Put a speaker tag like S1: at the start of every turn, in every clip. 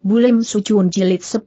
S1: Bulim Sucun Jilid 10.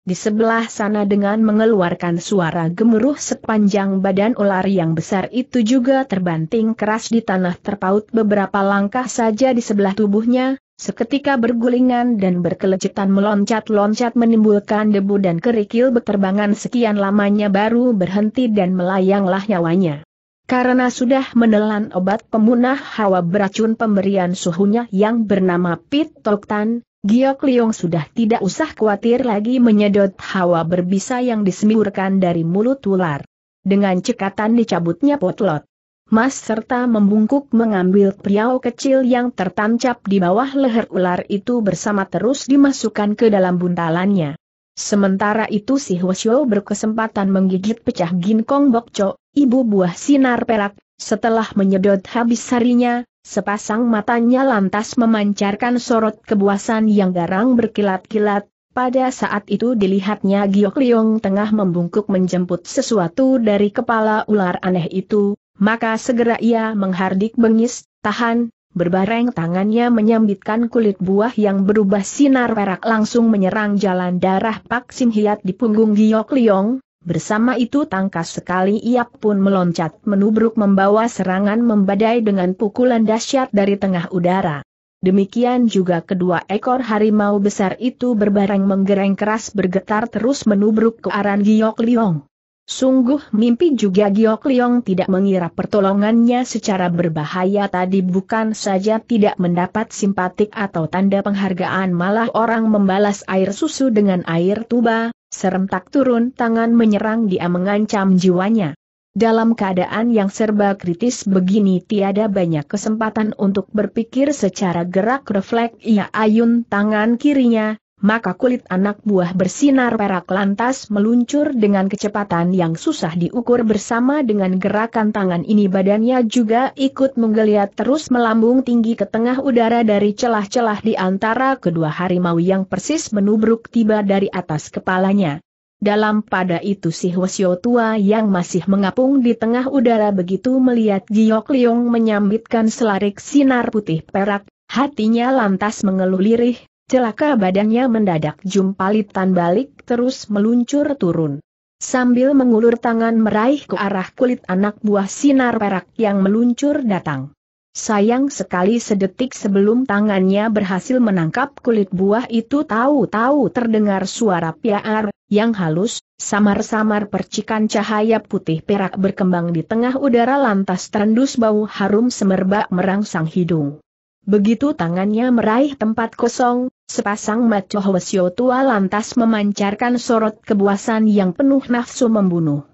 S1: Di sebelah sana dengan mengeluarkan suara gemuruh sepanjang badan ular yang besar itu juga terbanting keras di tanah terpaut beberapa langkah saja di sebelah tubuhnya, seketika bergulingan dan berkelecitan meloncat-loncat menimbulkan debu dan kerikil beterbangan sekian lamanya baru berhenti dan melayanglah nyawanya. Karena sudah menelan obat pemunah hawa beracun pemberian suhunya yang bernama Pit Toktan, Giok Liong sudah tidak usah khawatir lagi menyedot hawa berbisa yang disemburkan dari mulut ular. Dengan cekatan dicabutnya potlot. Mas serta membungkuk mengambil priau kecil yang tertancap di bawah leher ular itu bersama terus dimasukkan ke dalam buntalannya. Sementara itu si Hwasyo berkesempatan menggigit pecah ginkong bokco, ibu buah sinar perak, setelah menyedot habis harinya, sepasang matanya lantas memancarkan sorot kebuasan yang garang berkilat-kilat, pada saat itu dilihatnya Giok Liong tengah membungkuk menjemput sesuatu dari kepala ular aneh itu, maka segera ia menghardik bengis, tahan, berbareng tangannya menyambitkan kulit buah yang berubah sinar perak langsung menyerang jalan darah Pak Sim Hiat di punggung Giok Liong, bersama itu tangkas sekali ia pun meloncat menubruk membawa serangan membadai dengan pukulan dahsyat dari tengah udara. Demikian juga kedua ekor harimau besar itu berbareng menggereng keras bergetar terus menubruk ke arah Giok Liong. Sungguh mimpi juga Giok Liong tidak mengira pertolongannya secara berbahaya tadi bukan saja tidak mendapat simpatik atau tanda penghargaan malah orang membalas air susu dengan air tuba, serentak turun tangan menyerang dia mengancam jiwanya. Dalam keadaan yang serba kritis begini tiada banyak kesempatan untuk berpikir secara gerak refleks ia ayun tangan kirinya, maka kulit anak buah bersinar perak lantas meluncur dengan kecepatan yang susah diukur bersama dengan gerakan tangan ini badannya juga ikut menggeliat terus melambung tinggi ke tengah udara dari celah-celah di antara kedua harimau yang persis menubruk tiba dari atas kepalanya. Dalam pada itu si Hwasyo tua yang masih mengapung di tengah udara begitu melihat Giok Liong menyambitkan selarik sinar putih perak, hatinya lantas mengeluh lirih, Celaka badannya mendadak jumpalitan balik terus meluncur turun. Sambil mengulur tangan meraih ke arah kulit anak buah sinar perak yang meluncur datang. Sayang sekali sedetik sebelum tangannya berhasil menangkap kulit buah itu tahu-tahu terdengar suara piar, yang halus, samar-samar percikan cahaya putih perak berkembang di tengah udara lantas terendus bau harum semerbak merangsang hidung. Begitu tangannya meraih tempat kosong, sepasang mata Hwasyo tua lantas memancarkan sorot kebuasan yang penuh nafsu membunuh.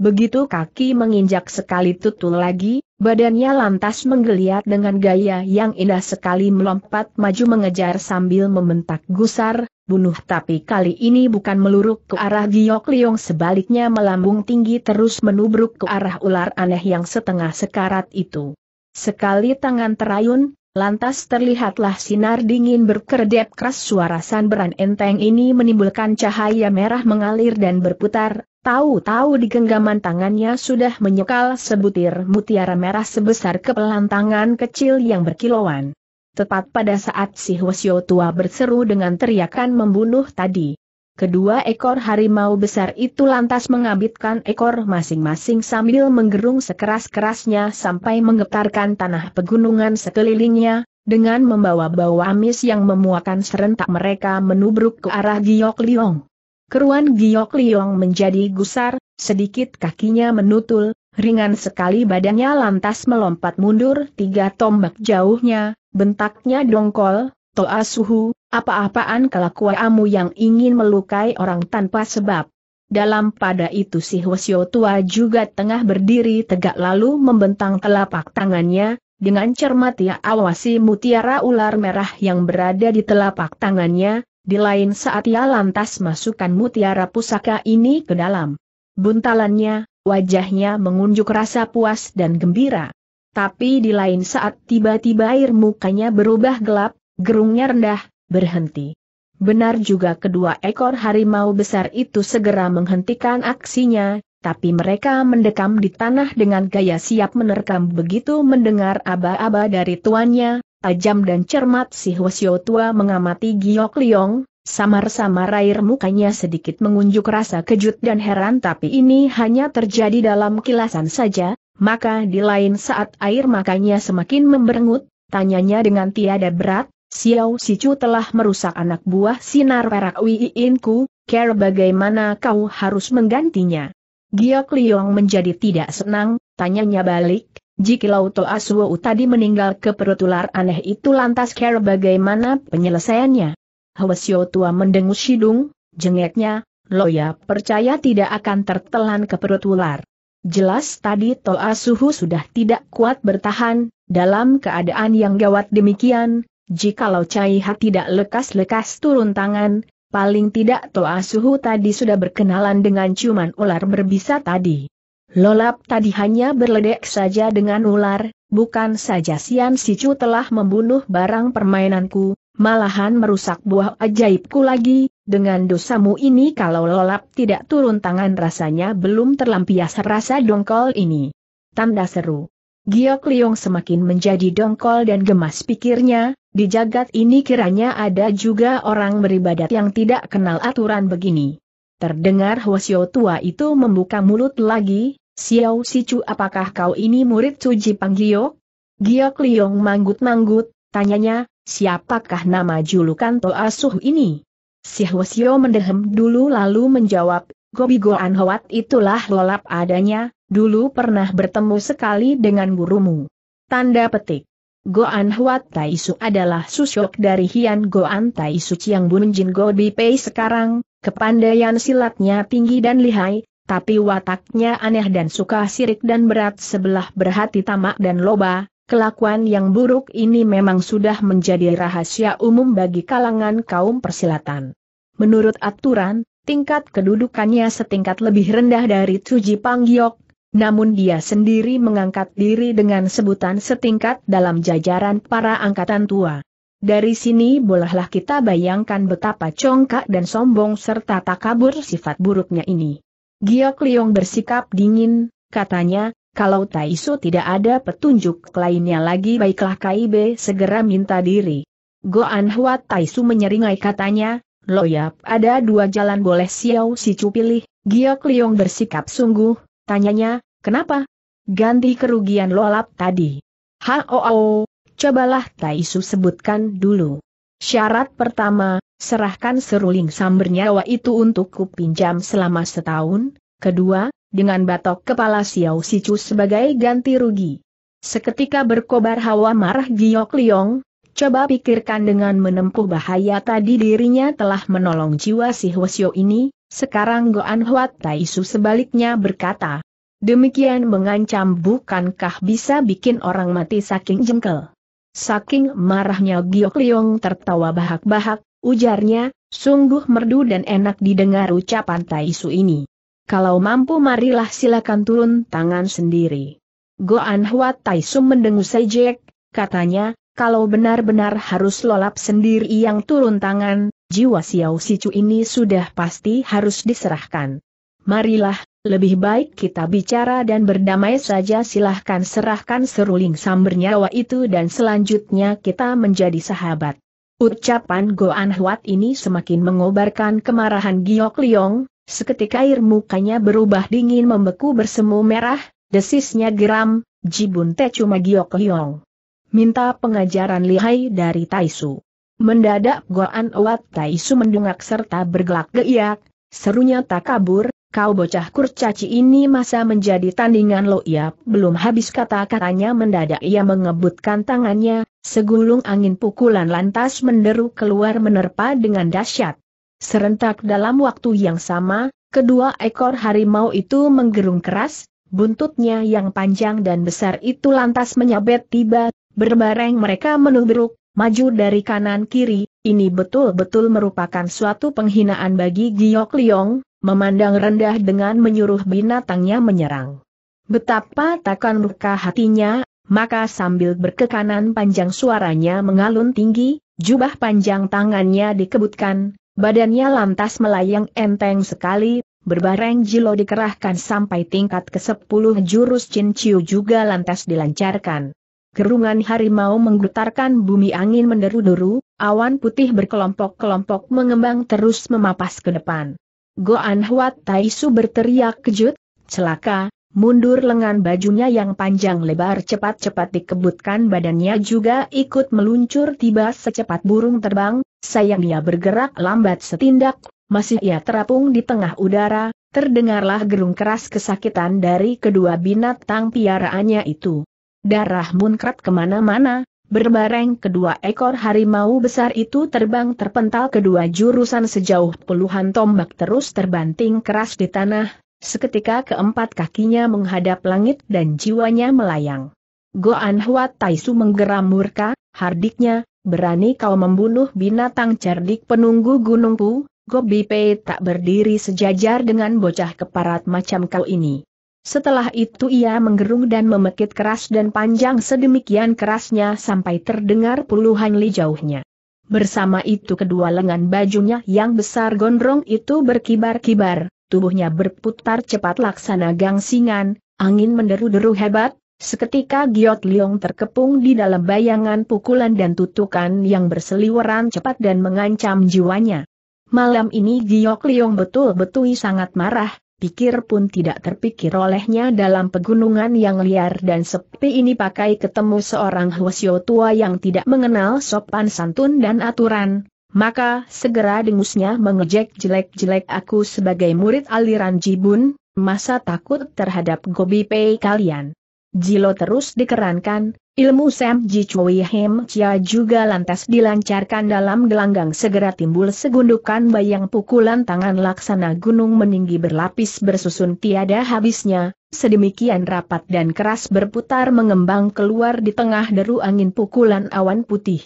S1: Begitu kaki menginjak sekali tutul lagi, badannya lantas menggeliat dengan gaya yang indah sekali melompat maju mengejar sambil membentak gusar, bunuh tapi kali ini bukan meluruk ke arah Giok Liong sebaliknya melambung tinggi terus menubruk ke arah ular aneh yang setengah sekarat itu. Sekali tangan terayun, Lantas terlihatlah sinar dingin berkedip keras suara sanberan enteng ini menimbulkan cahaya merah mengalir dan berputar, tahu-tahu di genggaman tangannya sudah menyekal sebutir mutiara merah sebesar kepelan tangan kecil yang berkilauan. Tepat pada saat si Hwasyo tua berseru dengan teriakan membunuh tadi. Kedua ekor harimau besar itu lantas mengabitkan ekor masing-masing sambil menggerung sekeras-kerasnya sampai menggetarkan tanah pegunungan sekelilingnya, dengan membawa bau amis yang memuakan serentak mereka menubruk ke arah Giok Liong. Keruan Giok Liong menjadi gusar, sedikit kakinya menutul, ringan sekali badannya lantas melompat mundur tiga tombak jauhnya, bentaknya dongkol, Toa Suhu, apa-apaan kelakuanmu yang ingin melukai orang tanpa sebab. Dalam pada itu si Hwasyo tua juga tengah berdiri tegak lalu membentang telapak tangannya, dengan cermat ia awasi mutiara ular merah yang berada di telapak tangannya, di lain saat ia lantas masukkan mutiara pusaka ini ke dalam buntalannya, wajahnya mengunjuk rasa puas dan gembira. Tapi di lain saat tiba-tiba air mukanya berubah gelap, gerungnya rendah, berhenti. Benar juga kedua ekor harimau besar itu segera menghentikan aksinya, tapi mereka mendekam di tanah dengan gaya siap menerkam begitu mendengar aba-aba dari tuannya, tajam dan cermat si Hwasyo tua mengamati Giok Liong, samar-samar air mukanya sedikit mengunjuk rasa kejut dan heran tapi ini hanya terjadi dalam kilasan saja, maka di lain saat air makanya semakin memberengut, tanyanya dengan tiada berat, Xiao Sicu telah merusak anak buah sinar perak Wiinku, care bagaimana kau harus menggantinya. Giok Liong menjadi tidak senang, tanyanya balik, Jikilau Toa Suo tadi meninggal ke perut ular aneh itu lantas care bagaimana penyelesaiannya. Hwasyo tua mendengus hidung, jengeknya, Loya percaya tidak akan tertelan ke perut ular. Jelas tadi Toa Suhu sudah tidak kuat bertahan, dalam keadaan yang gawat demikian, jikalau Cai Ha tidak lekas-lekas turun tangan, paling tidak Toa Suhu tadi sudah berkenalan dengan cuman ular berbisa tadi. Lolap tadi hanya berledek saja dengan ular, bukan saja Sian Sicu telah membunuh barang permainanku, malahan merusak buah ajaibku lagi, dengan dosamu ini kalau Lolap tidak turun tangan rasanya belum terlampias rasa dongkol ini. Tanda seru. Giok Liong semakin menjadi dongkol dan gemas pikirnya, di jagat ini kiranya ada juga orang beribadat yang tidak kenal aturan begini. Terdengar Hwasyo tua itu membuka mulut lagi, Xiao Sicu apakah kau ini murid Suji Panggio? Giok Liong manggut-manggut, tanyanya, siapakah nama julukan Toa Suh ini? Si Hwasyo mendehem dulu lalu menjawab, Gobi Goan Hwat itulah lolap adanya, dulu pernah bertemu sekali dengan gurumu. Tanda petik. Goan Hwat Taisu adalah susyok dari Hian Goan Taisu Chiang Bunjin Gobi Pei sekarang, kepandaian silatnya tinggi dan lihai, tapi wataknya aneh dan suka sirik dan berat sebelah berhati tamak dan loba, kelakuan yang buruk ini memang sudah menjadi rahasia umum bagi kalangan kaum persilatan. Menurut aturan, tingkat kedudukannya setingkat lebih rendah dari Tuji Panggiok, namun dia sendiri mengangkat diri dengan sebutan setingkat dalam jajaran para angkatan tua. Dari sini bolehlah kita bayangkan betapa congkak dan sombong serta takabur sifat buruknya ini. Giok Liong bersikap dingin, katanya, kalau Taisu tidak ada petunjuk lainnya lagi baiklah KIB segera minta diri. Goan Huat Taisu menyeringai katanya, Loyap ada dua jalan boleh Xiao si pilih, Giok Liong bersikap sungguh, tanyanya, kenapa? Ganti kerugian lolap tadi. Ha oh cobalah Taisu sebutkan dulu. Syarat pertama, serahkan seruling samber nyawa itu untuk kupinjam selama setahun, kedua, dengan batok kepala Xiao Sicu sebagai ganti rugi. Seketika berkobar hawa marah Giok Liong, coba pikirkan dengan menempuh bahaya tadi dirinya telah menolong jiwa si Hwasyo ini, sekarang Goan Huat Taisu sebaliknya berkata, demikian mengancam bukankah bisa bikin orang mati saking jengkel. Saking marahnya Giok Liong tertawa bahak-bahak, ujarnya, sungguh merdu dan enak didengar ucapan Taisu ini. Kalau mampu marilah silakan turun tangan sendiri. Goan Huat Taisu mendengus sejek, katanya, kalau benar-benar harus lolap sendiri yang turun tangan, jiwa Xiao Sicu ini sudah pasti harus diserahkan. Marilah, lebih baik kita bicara dan berdamai saja silahkan serahkan seruling samber nyawa itu dan selanjutnya kita menjadi sahabat. Ucapan Goan Huat ini semakin mengobarkan kemarahan Giok Liong, seketika air mukanya berubah dingin membeku bersemu merah, desisnya geram, Jibun Te cuma Giok Liong. Minta pengajaran lihai dari Taisu. Mendadak Goan Huat Taisu mendungak serta bergelak geiak, serunya tak kabur, kau bocah kurcaci ini masa menjadi tandingan lo. Ya, belum habis kata-katanya mendadak ia mengebutkan tangannya, Segulung angin pukulan lantas menderu keluar menerpa dengan dahsyat. Serentak dalam waktu yang sama, kedua ekor harimau itu menggerung keras, buntutnya yang panjang dan besar itu lantas menyabet tiba, berbareng mereka menubruk, maju dari kanan kiri, ini betul-betul merupakan suatu penghinaan bagi Giok Liong, memandang rendah dengan menyuruh binatangnya menyerang. Betapa takkan luka hatinya, maka sambil berkekanan panjang suaranya mengalun tinggi, jubah panjang tangannya dikebutkan, badannya lantas melayang enteng sekali, berbareng jilo dikerahkan sampai tingkat ke-10 jurus cinciu juga lantas dilancarkan. Gerungan harimau menggetarkan bumi angin menderu-deru, awan putih berkelompok-kelompok mengembang terus memapas ke depan. Goan Huat Taisu berteriak kejut, celaka, mundur lengan bajunya yang panjang lebar cepat-cepat dikebutkan badannya juga ikut meluncur tiba secepat burung terbang, sayang dia bergerak lambat setindak, masih ia terapung di tengah udara, terdengarlah gerung keras kesakitan dari kedua binatang piaraannya itu. Darah munkrat ke mana-mana, berbareng kedua ekor harimau besar itu terbang terpental kedua jurusan sejauh puluhan tombak terus terbanting keras di tanah, seketika keempat kakinya menghadap langit dan jiwanya melayang. Goan Huat Taisu menggeram murka, hardiknya, berani kau membunuh binatang cerdik penunggu gunungku, Gobi Pei tak berdiri sejajar dengan bocah keparat macam kau ini. Setelah itu ia menggerung dan memekit keras dan panjang sedemikian kerasnya sampai terdengar puluhan li jauhnya. Bersama itu kedua lengan bajunya yang besar gondrong itu berkibar-kibar, tubuhnya berputar cepat laksana gangsingan, angin menderu-deru hebat, seketika Giot Liong terkepung di dalam bayangan pukulan dan tutukan yang berseliweran cepat dan mengancam jiwanya. Malam ini Giok Liong betul-betul sangat marah, pikir pun tidak terpikir olehnya dalam pegunungan yang liar dan sepi ini pakai ketemu seorang Hwasyo tua yang tidak mengenal sopan santun dan aturan, maka segera dengusnya mengejek jelek-jelek aku sebagai murid aliran Jibun, masa takut terhadap Gobi Pei kalian. Jilo terus dikerankan, Ilmu Sam Ji Chui Hem Chia juga lantas dilancarkan dalam gelanggang segera timbul segundukan bayang pukulan tangan laksana gunung meninggi berlapis bersusun tiada habisnya, sedemikian rapat dan keras berputar mengembang keluar di tengah deru angin pukulan awan putih.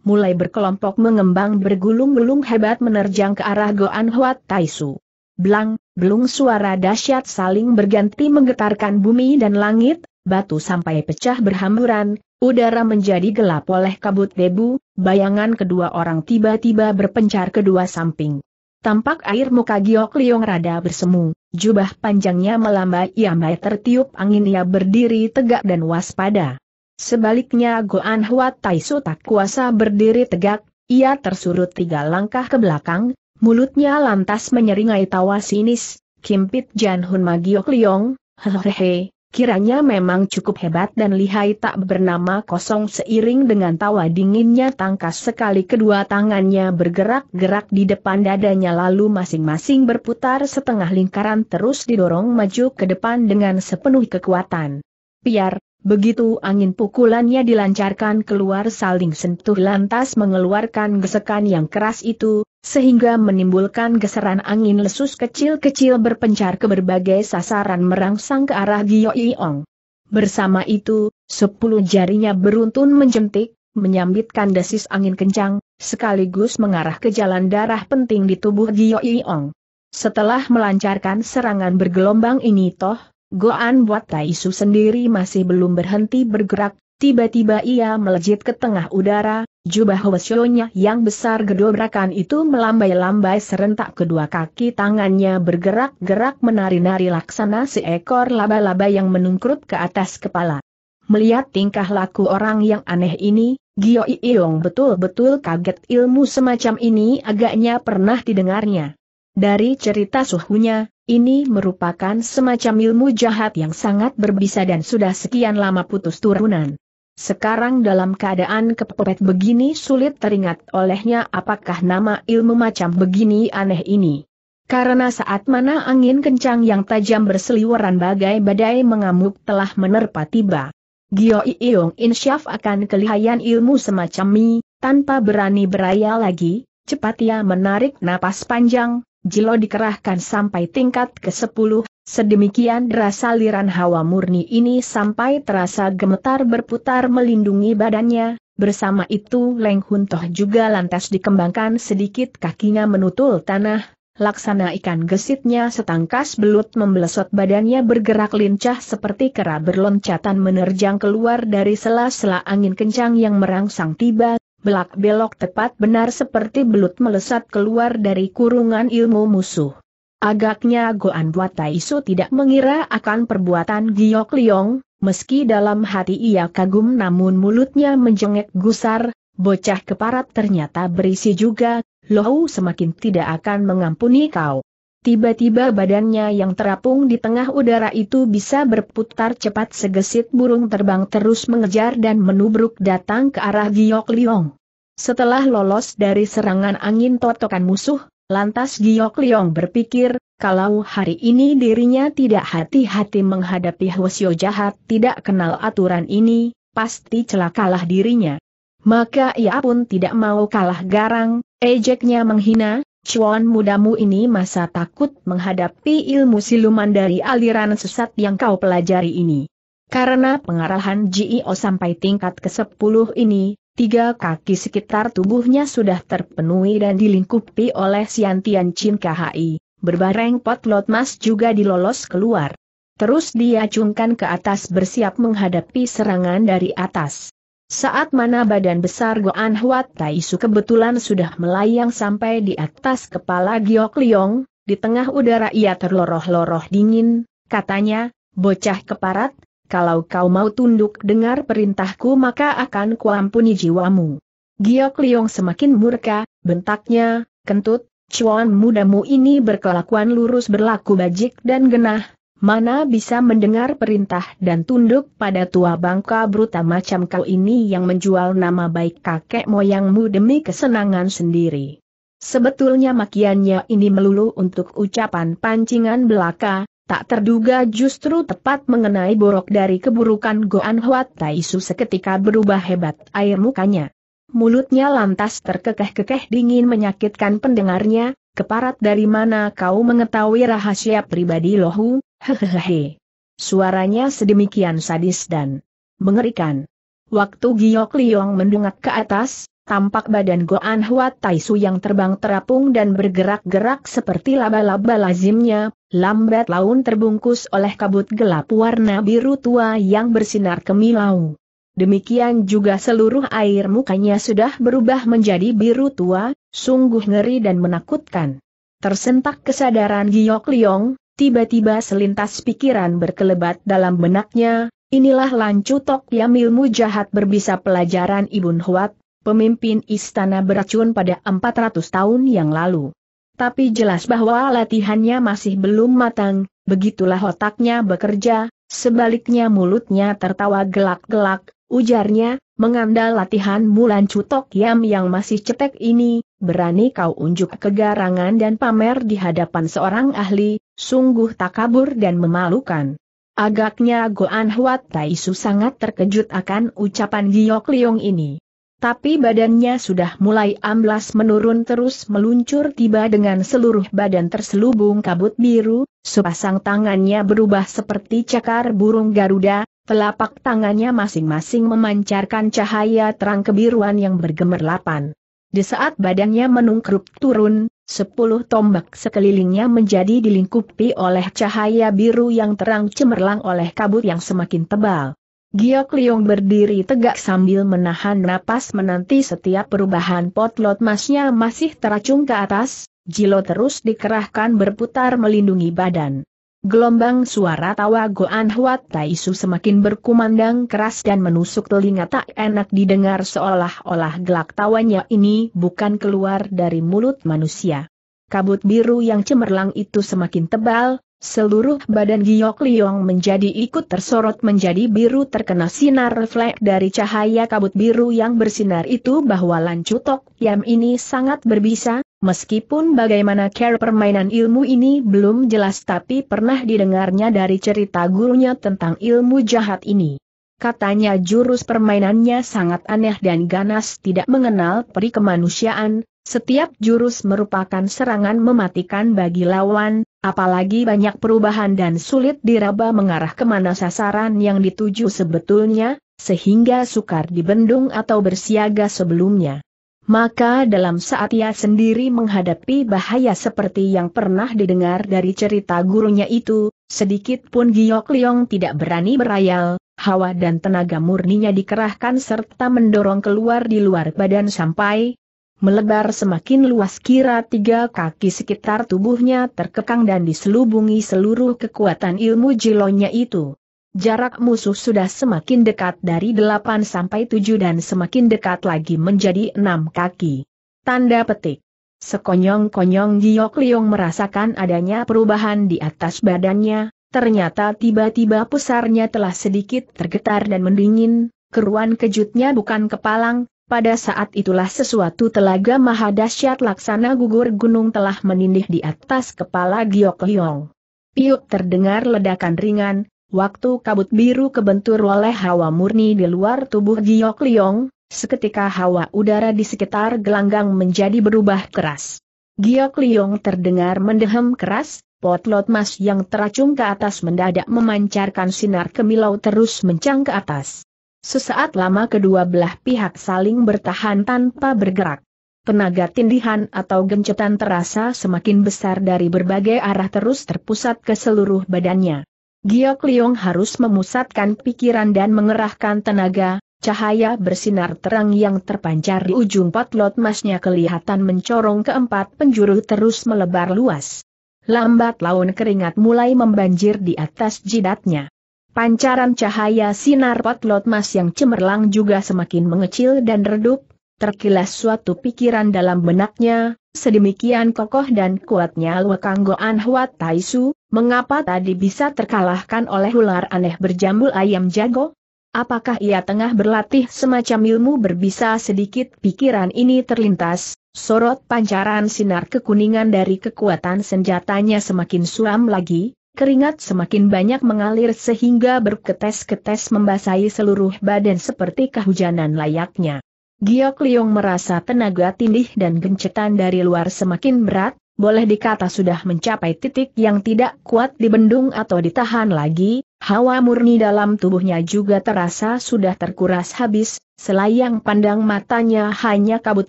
S1: Mulai berkelompok mengembang bergulung-gulung hebat menerjang ke arah Goan Huat Taisu. Blang, belung suara dahsyat saling berganti menggetarkan bumi dan langit, batu sampai pecah berhamburan, udara menjadi gelap oleh kabut debu, bayangan kedua orang tiba-tiba berpencar kedua samping. Tampak air muka Giok Liong rada bersemu, jubah panjangnya melambai iambai tertiup angin ia berdiri tegak dan waspada. Sebaliknya Goan Huat Taisu tak kuasa berdiri tegak, ia tersurut tiga langkah ke belakang, mulutnya lantas menyeringai tawa sinis, Kimpit Jan Hun Magiok Liong, hehehe, Kiranya memang cukup hebat dan lihai tak bernama kosong seiring dengan tawa dinginnya tangkas sekali kedua tangannya bergerak-gerak di depan dadanya lalu masing-masing berputar setengah lingkaran terus didorong maju ke depan dengan sepenuh kekuatan. Piar, begitu angin pukulannya dilancarkan keluar saling sentuh lantas mengeluarkan gesekan yang keras itu, sehingga menimbulkan geseran angin lesus kecil-kecil berpencar ke berbagai sasaran merangsang ke arah Gio Iong. Bersama itu, sepuluh jarinya beruntun menjentik, menyambitkan desis angin kencang, sekaligus mengarah ke jalan darah penting di tubuh Gio Iong. Setelah melancarkan serangan bergelombang ini toh, Goan buat Taisu sendiri masih belum berhenti bergerak, tiba-tiba ia melejit ke tengah udara, Jubah Hwasyonya yang besar gedobrakan itu melambai-lambai serentak kedua kaki tangannya bergerak-gerak menari-nari laksana seekor laba-laba yang menungkrut ke atas kepala. Melihat tingkah laku orang yang aneh ini, Gio Iong betul-betul kaget ilmu semacam ini agaknya pernah didengarnya. Dari cerita suhunya, ini merupakan semacam ilmu jahat yang sangat berbisa dan sudah sekian lama putus turunan. Sekarang dalam keadaan kepepet begini sulit teringat olehnya apakah nama ilmu macam begini aneh ini. Karena saat mana angin kencang yang tajam berseliweran bagai badai mengamuk telah menerpa tiba. Gio Iong insyaf akan kelihayan ilmu semacam mi, tanpa berani beraya lagi, cepat ia menarik napas panjang, jilo dikerahkan sampai tingkat ke-10, Sedemikian deras aliran hawa murni ini sampai terasa gemetar berputar melindungi badannya, bersama itu Leng Huntoh juga lantas dikembangkan sedikit kakinya menutul tanah, laksana ikan gesitnya setangkas belut membelesot badannya bergerak lincah seperti kera berloncatan menerjang keluar dari sela-sela angin kencang yang merangsang tiba, belak belok tepat benar seperti belut melesat keluar dari kurungan ilmu musuh. Agaknya Goan Buat Taisu tidak mengira akan perbuatan Giok Liong, Meski dalam hati ia kagum namun mulutnya menjengek gusar, bocah keparat ternyata berisi juga, loh semakin tidak akan mengampuni kau. Tiba-tiba badannya yang terapung di tengah udara itu bisa berputar cepat segesit burung terbang terus mengejar dan menubruk datang ke arah Giok Liong. Setelah lolos dari serangan angin totokan musuh, lantas Giok Liong berpikir, kalau hari ini dirinya tidak hati-hati menghadapi Hwasyo jahat tidak kenal aturan ini, pasti celakalah dirinya. Maka ia pun tidak mau kalah garang, ejeknya menghina, Chuan mudamu ini masa takut menghadapi ilmu siluman dari aliran sesat yang kau pelajari ini. Karena pengarahan GIO sampai tingkat ke-10 ini, tiga kaki sekitar tubuhnya sudah terpenuhi dan dilingkupi oleh Siantian Chin KHI berbareng potlot mas juga dilolos keluar. Terus diacungkan ke atas bersiap menghadapi serangan dari atas. Saat mana badan besar Goan Huat Taisu kebetulan sudah melayang sampai di atas kepala Giok Liong, di tengah udara ia terloroh-loroh dingin, katanya, bocah keparat, kalau kau mau tunduk dengar perintahku maka akan kuampuni jiwamu. Giok Liong semakin murka, bentaknya, kentut, Cuan mudamu ini berkelakuan lurus berlaku bajik dan genah, mana bisa mendengar perintah dan tunduk pada tua bangka bruta macam kau ini yang menjual nama baik kakek moyangmu demi kesenangan sendiri. Sebetulnya makiannya ini melulu untuk ucapan pancingan belaka, tak terduga justru tepat mengenai borok dari keburukan Goan Huat Taisu seketika berubah hebat air mukanya. Mulutnya lantas terkekeh-kekeh dingin menyakitkan pendengarnya, keparat dari mana kau mengetahui rahasia pribadi lohu, hehehe. Suaranya sedemikian sadis dan mengerikan. Waktu Giok Liong mendungak ke atas, tampak badan Goan Huat Taisu yang terbang terapung dan bergerak-gerak seperti laba-laba lazimnya, lambat laun terbungkus oleh kabut gelap warna biru tua yang bersinar kemilau. Demikian juga seluruh air mukanya sudah berubah menjadi biru tua, sungguh ngeri dan menakutkan. Tersentak kesadaran Giok Liong, tiba-tiba selintas pikiran berkelebat dalam benaknya, inilah Lancu Tok ilmu jahat berbisa pelajaran Ibun Huat, pemimpin istana beracun pada 400 tahun yang lalu. Tapi jelas bahwa latihannya masih belum matang, begitulah otaknya bekerja, sebaliknya mulutnya tertawa gelak-gelak, Ujarnya, mengandal latihan Mulan Cutok Yam yang masih cetek ini, berani kau unjuk kegarangan dan pamer di hadapan seorang ahli, sungguh takabur dan memalukan. Agaknya Goan Huat Taisu sangat terkejut akan ucapan Giok Liong ini. Tapi badannya sudah mulai amblas menurun terus meluncur tiba dengan seluruh badan terselubung kabut biru, sepasang tangannya berubah seperti cakar burung Garuda, Telapak tangannya masing-masing memancarkan cahaya terang kebiruan yang bergemerlapan. Di saat badannya menungkrup turun, sepuluh tombak sekelilingnya menjadi dilingkupi oleh cahaya biru yang terang cemerlang oleh kabut yang semakin tebal. Giok Liong berdiri tegak sambil menahan napas menanti setiap perubahan potlot masnya masih teracung ke atas, Jilo terus dikerahkan berputar melindungi badan. Gelombang suara tawa Goan Huat Taisu semakin berkumandang keras dan menusuk telinga tak enak didengar seolah-olah gelak tawanya ini bukan keluar dari mulut manusia. Kabut biru yang cemerlang itu semakin tebal, seluruh badan Giok Liong menjadi ikut tersorot menjadi biru terkena sinar refleks dari cahaya kabut biru yang bersinar itu bahwa Lancutok Yam ini sangat berbisa, Meskipun bagaimana cara permainan ilmu ini belum jelas tapi pernah didengarnya dari cerita gurunya tentang ilmu jahat ini. Katanya jurus permainannya sangat aneh dan ganas tidak mengenal peri kemanusiaan, setiap jurus merupakan serangan mematikan bagi lawan, apalagi banyak perubahan dan sulit diraba mengarah ke mana sasaran yang dituju sebetulnya, sehingga sukar dibendung atau bersiaga sebelumnya. Maka dalam saat ia sendiri menghadapi bahaya seperti yang pernah didengar dari cerita gurunya itu, sedikit pun Giok Liong tidak berani berayal, hawa dan tenaga murninya dikerahkan serta mendorong keluar di luar badan sampai melebar semakin luas kira tiga kaki sekitar tubuhnya terkekang dan diselubungi seluruh kekuatan ilmu jilonya itu. jarak musuh sudah semakin dekat dari 8 sampai 7 dan semakin dekat lagi menjadi 6 kaki. Tanda petik. Sekonyong-konyong Giok Liong merasakan adanya perubahan di atas badannya, ternyata tiba-tiba pusarnya telah sedikit tergetar dan mendingin, keruan kejutnya bukan kepalang, pada saat itulah sesuatu telaga mahadasyat laksana gugur gunung telah menindih di atas kepala Giok Liong. Piuk terdengar ledakan ringan, waktu kabut biru kebentur oleh hawa murni di luar tubuh Giok Liong, seketika hawa udara di sekitar gelanggang menjadi berubah keras. Giok Liong terdengar mendehem keras, potlot mas yang teracung ke atas mendadak memancarkan sinar kemilau terus mencang ke atas. Sesaat lama kedua belah pihak saling bertahan tanpa bergerak. Tenaga tindihan atau gencetan terasa semakin besar dari berbagai arah terus terpusat ke seluruh badannya. Giok Liong harus memusatkan pikiran dan mengerahkan tenaga, cahaya bersinar terang yang terpancar di ujung potlot masnya kelihatan mencorong keempat penjuru terus melebar luas. Lambat laun keringat mulai membanjir di atas jidatnya. Pancaran cahaya sinar potlot mas yang cemerlang juga semakin mengecil dan redup, terkilas suatu pikiran dalam benaknya, sedemikian kokoh dan kuatnya Lwekanggoan Huat Taisu, mengapa tadi bisa terkalahkan oleh ular aneh berjambul ayam jago? Apakah ia tengah berlatih semacam ilmu berbisa sedikit pikiran ini terlintas, sorot pancaran sinar kekuningan dari kekuatan senjatanya semakin suam lagi, Keringat semakin banyak mengalir sehingga berketes-ketes membasahi seluruh badan seperti kehujanan layaknya. Giok Liong merasa tenaga tindih dan gencetan dari luar semakin berat, boleh dikata sudah mencapai titik yang tidak kuat dibendung atau ditahan lagi, hawa murni dalam tubuhnya juga terasa sudah terkuras habis, selayang pandang matanya hanya kabut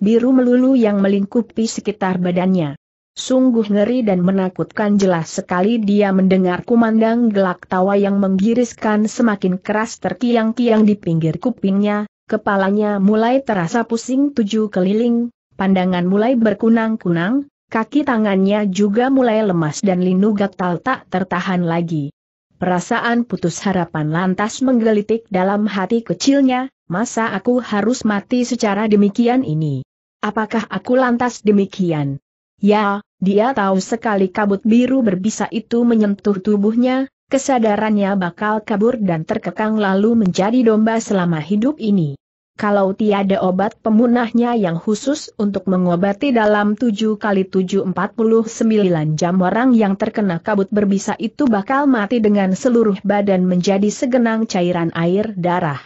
S1: biru melulu yang melingkupi sekitar badannya. Sungguh ngeri dan menakutkan jelas sekali dia mendengar kumandang gelak tawa yang menggiriskan semakin keras terkiang-kiang di pinggir kupingnya, kepalanya mulai terasa pusing tujuh keliling, pandangan mulai berkunang-kunang, kaki tangannya juga mulai lemas dan linu gatal tak tertahan lagi. Perasaan putus harapan lantas menggelitik dalam hati kecilnya, masa aku harus mati secara demikian ini? Apakah aku lantas demikian? Ya, dia tahu sekali kabut biru berbisa itu menyentuh tubuhnya, kesadarannya bakal kabur dan terkekang lalu menjadi domba selama hidup ini. Kalau tiada obat pemunahnya yang khusus untuk mengobati dalam 7 kali 7 49 jam orang yang terkena kabut berbisa itu bakal mati dengan seluruh badan menjadi segenang cairan air darah.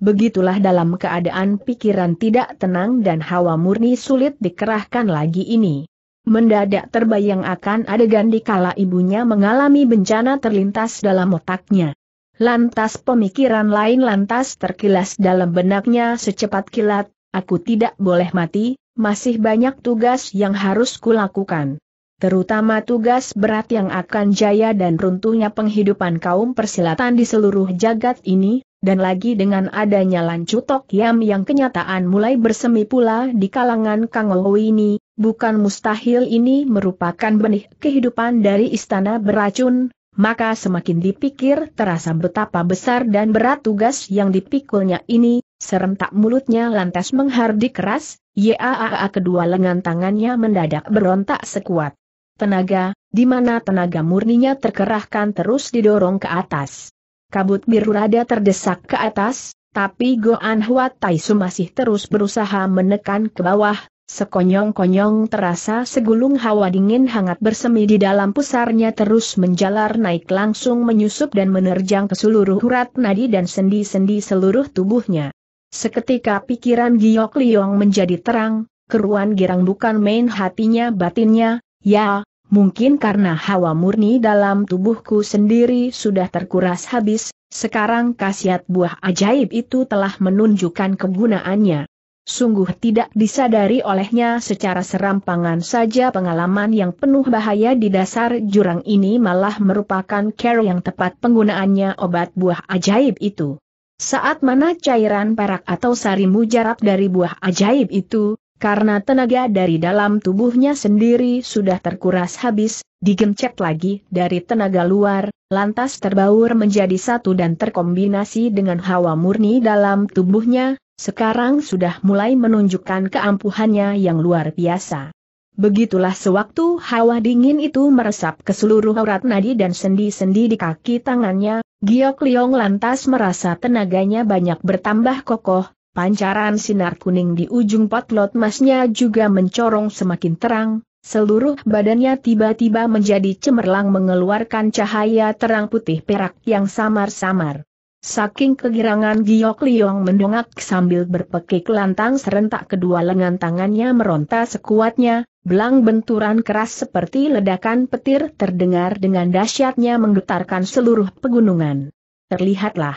S1: Begitulah dalam keadaan pikiran tidak tenang dan hawa murni sulit dikerahkan lagi ini. Mendadak terbayang akan adegan di kala ibunya mengalami bencana terlintas dalam otaknya. Lantas pemikiran lain lantas terkilas dalam benaknya secepat kilat, aku tidak boleh mati, masih banyak tugas yang harus kulakukan. Terutama tugas berat yang akan jaya dan runtuhnya penghidupan kaum persilatan di seluruh jagat ini, dan lagi dengan adanya lancutok yam yang kenyataan mulai bersemi pula di kalangan Kangowo ini, bukan mustahil ini merupakan benih kehidupan dari istana beracun, maka semakin dipikir terasa betapa besar dan berat tugas yang dipikulnya ini, serentak mulutnya lantas menghardik keras, Yaa kedua lengan tangannya mendadak berontak sekuat. Tenaga, di mana tenaga murninya terkerahkan terus didorong ke atas. Kabut biru rada terdesak ke atas, tapi Goan Huat Taisu masih terus berusaha menekan ke bawah, Sekonyong-konyong terasa segulung hawa dingin hangat bersemi di dalam pusarnya terus menjalar naik langsung menyusup dan menerjang ke seluruh urat nadi dan sendi-sendi seluruh tubuhnya. Seketika pikiran Giok Liong menjadi terang, keruan girang bukan main hatinya batinnya, ya, mungkin karena hawa murni dalam tubuhku sendiri sudah terkuras habis, sekarang khasiat buah ajaib itu telah menunjukkan kegunaannya. Sungguh tidak disadari olehnya secara serampangan saja pengalaman yang penuh bahaya di dasar jurang ini malah merupakan care yang tepat penggunaannya obat buah ajaib itu. Saat mana cairan perak atau sari mujarab dari buah ajaib itu, karena tenaga dari dalam tubuhnya sendiri sudah terkuras habis, digencet lagi dari tenaga luar, lantas terbaur menjadi satu dan terkombinasi dengan hawa murni dalam tubuhnya, sekarang sudah mulai menunjukkan keampuhannya yang luar biasa. Begitulah sewaktu hawa dingin itu meresap ke seluruh urat nadi dan sendi-sendi di kaki tangannya, Giok Liong lantas merasa tenaganya banyak bertambah kokoh, Pancaran sinar kuning di ujung potlot masnya juga mencorong semakin terang, seluruh badannya tiba-tiba menjadi cemerlang mengeluarkan cahaya terang putih perak yang samar-samar. Saking kegirangan Giok Liong mendongak sambil berpekik lantang serentak kedua lengan tangannya meronta sekuatnya, belang benturan keras seperti ledakan petir terdengar dengan dahsyatnya menggetarkan seluruh pegunungan. Terlihatlah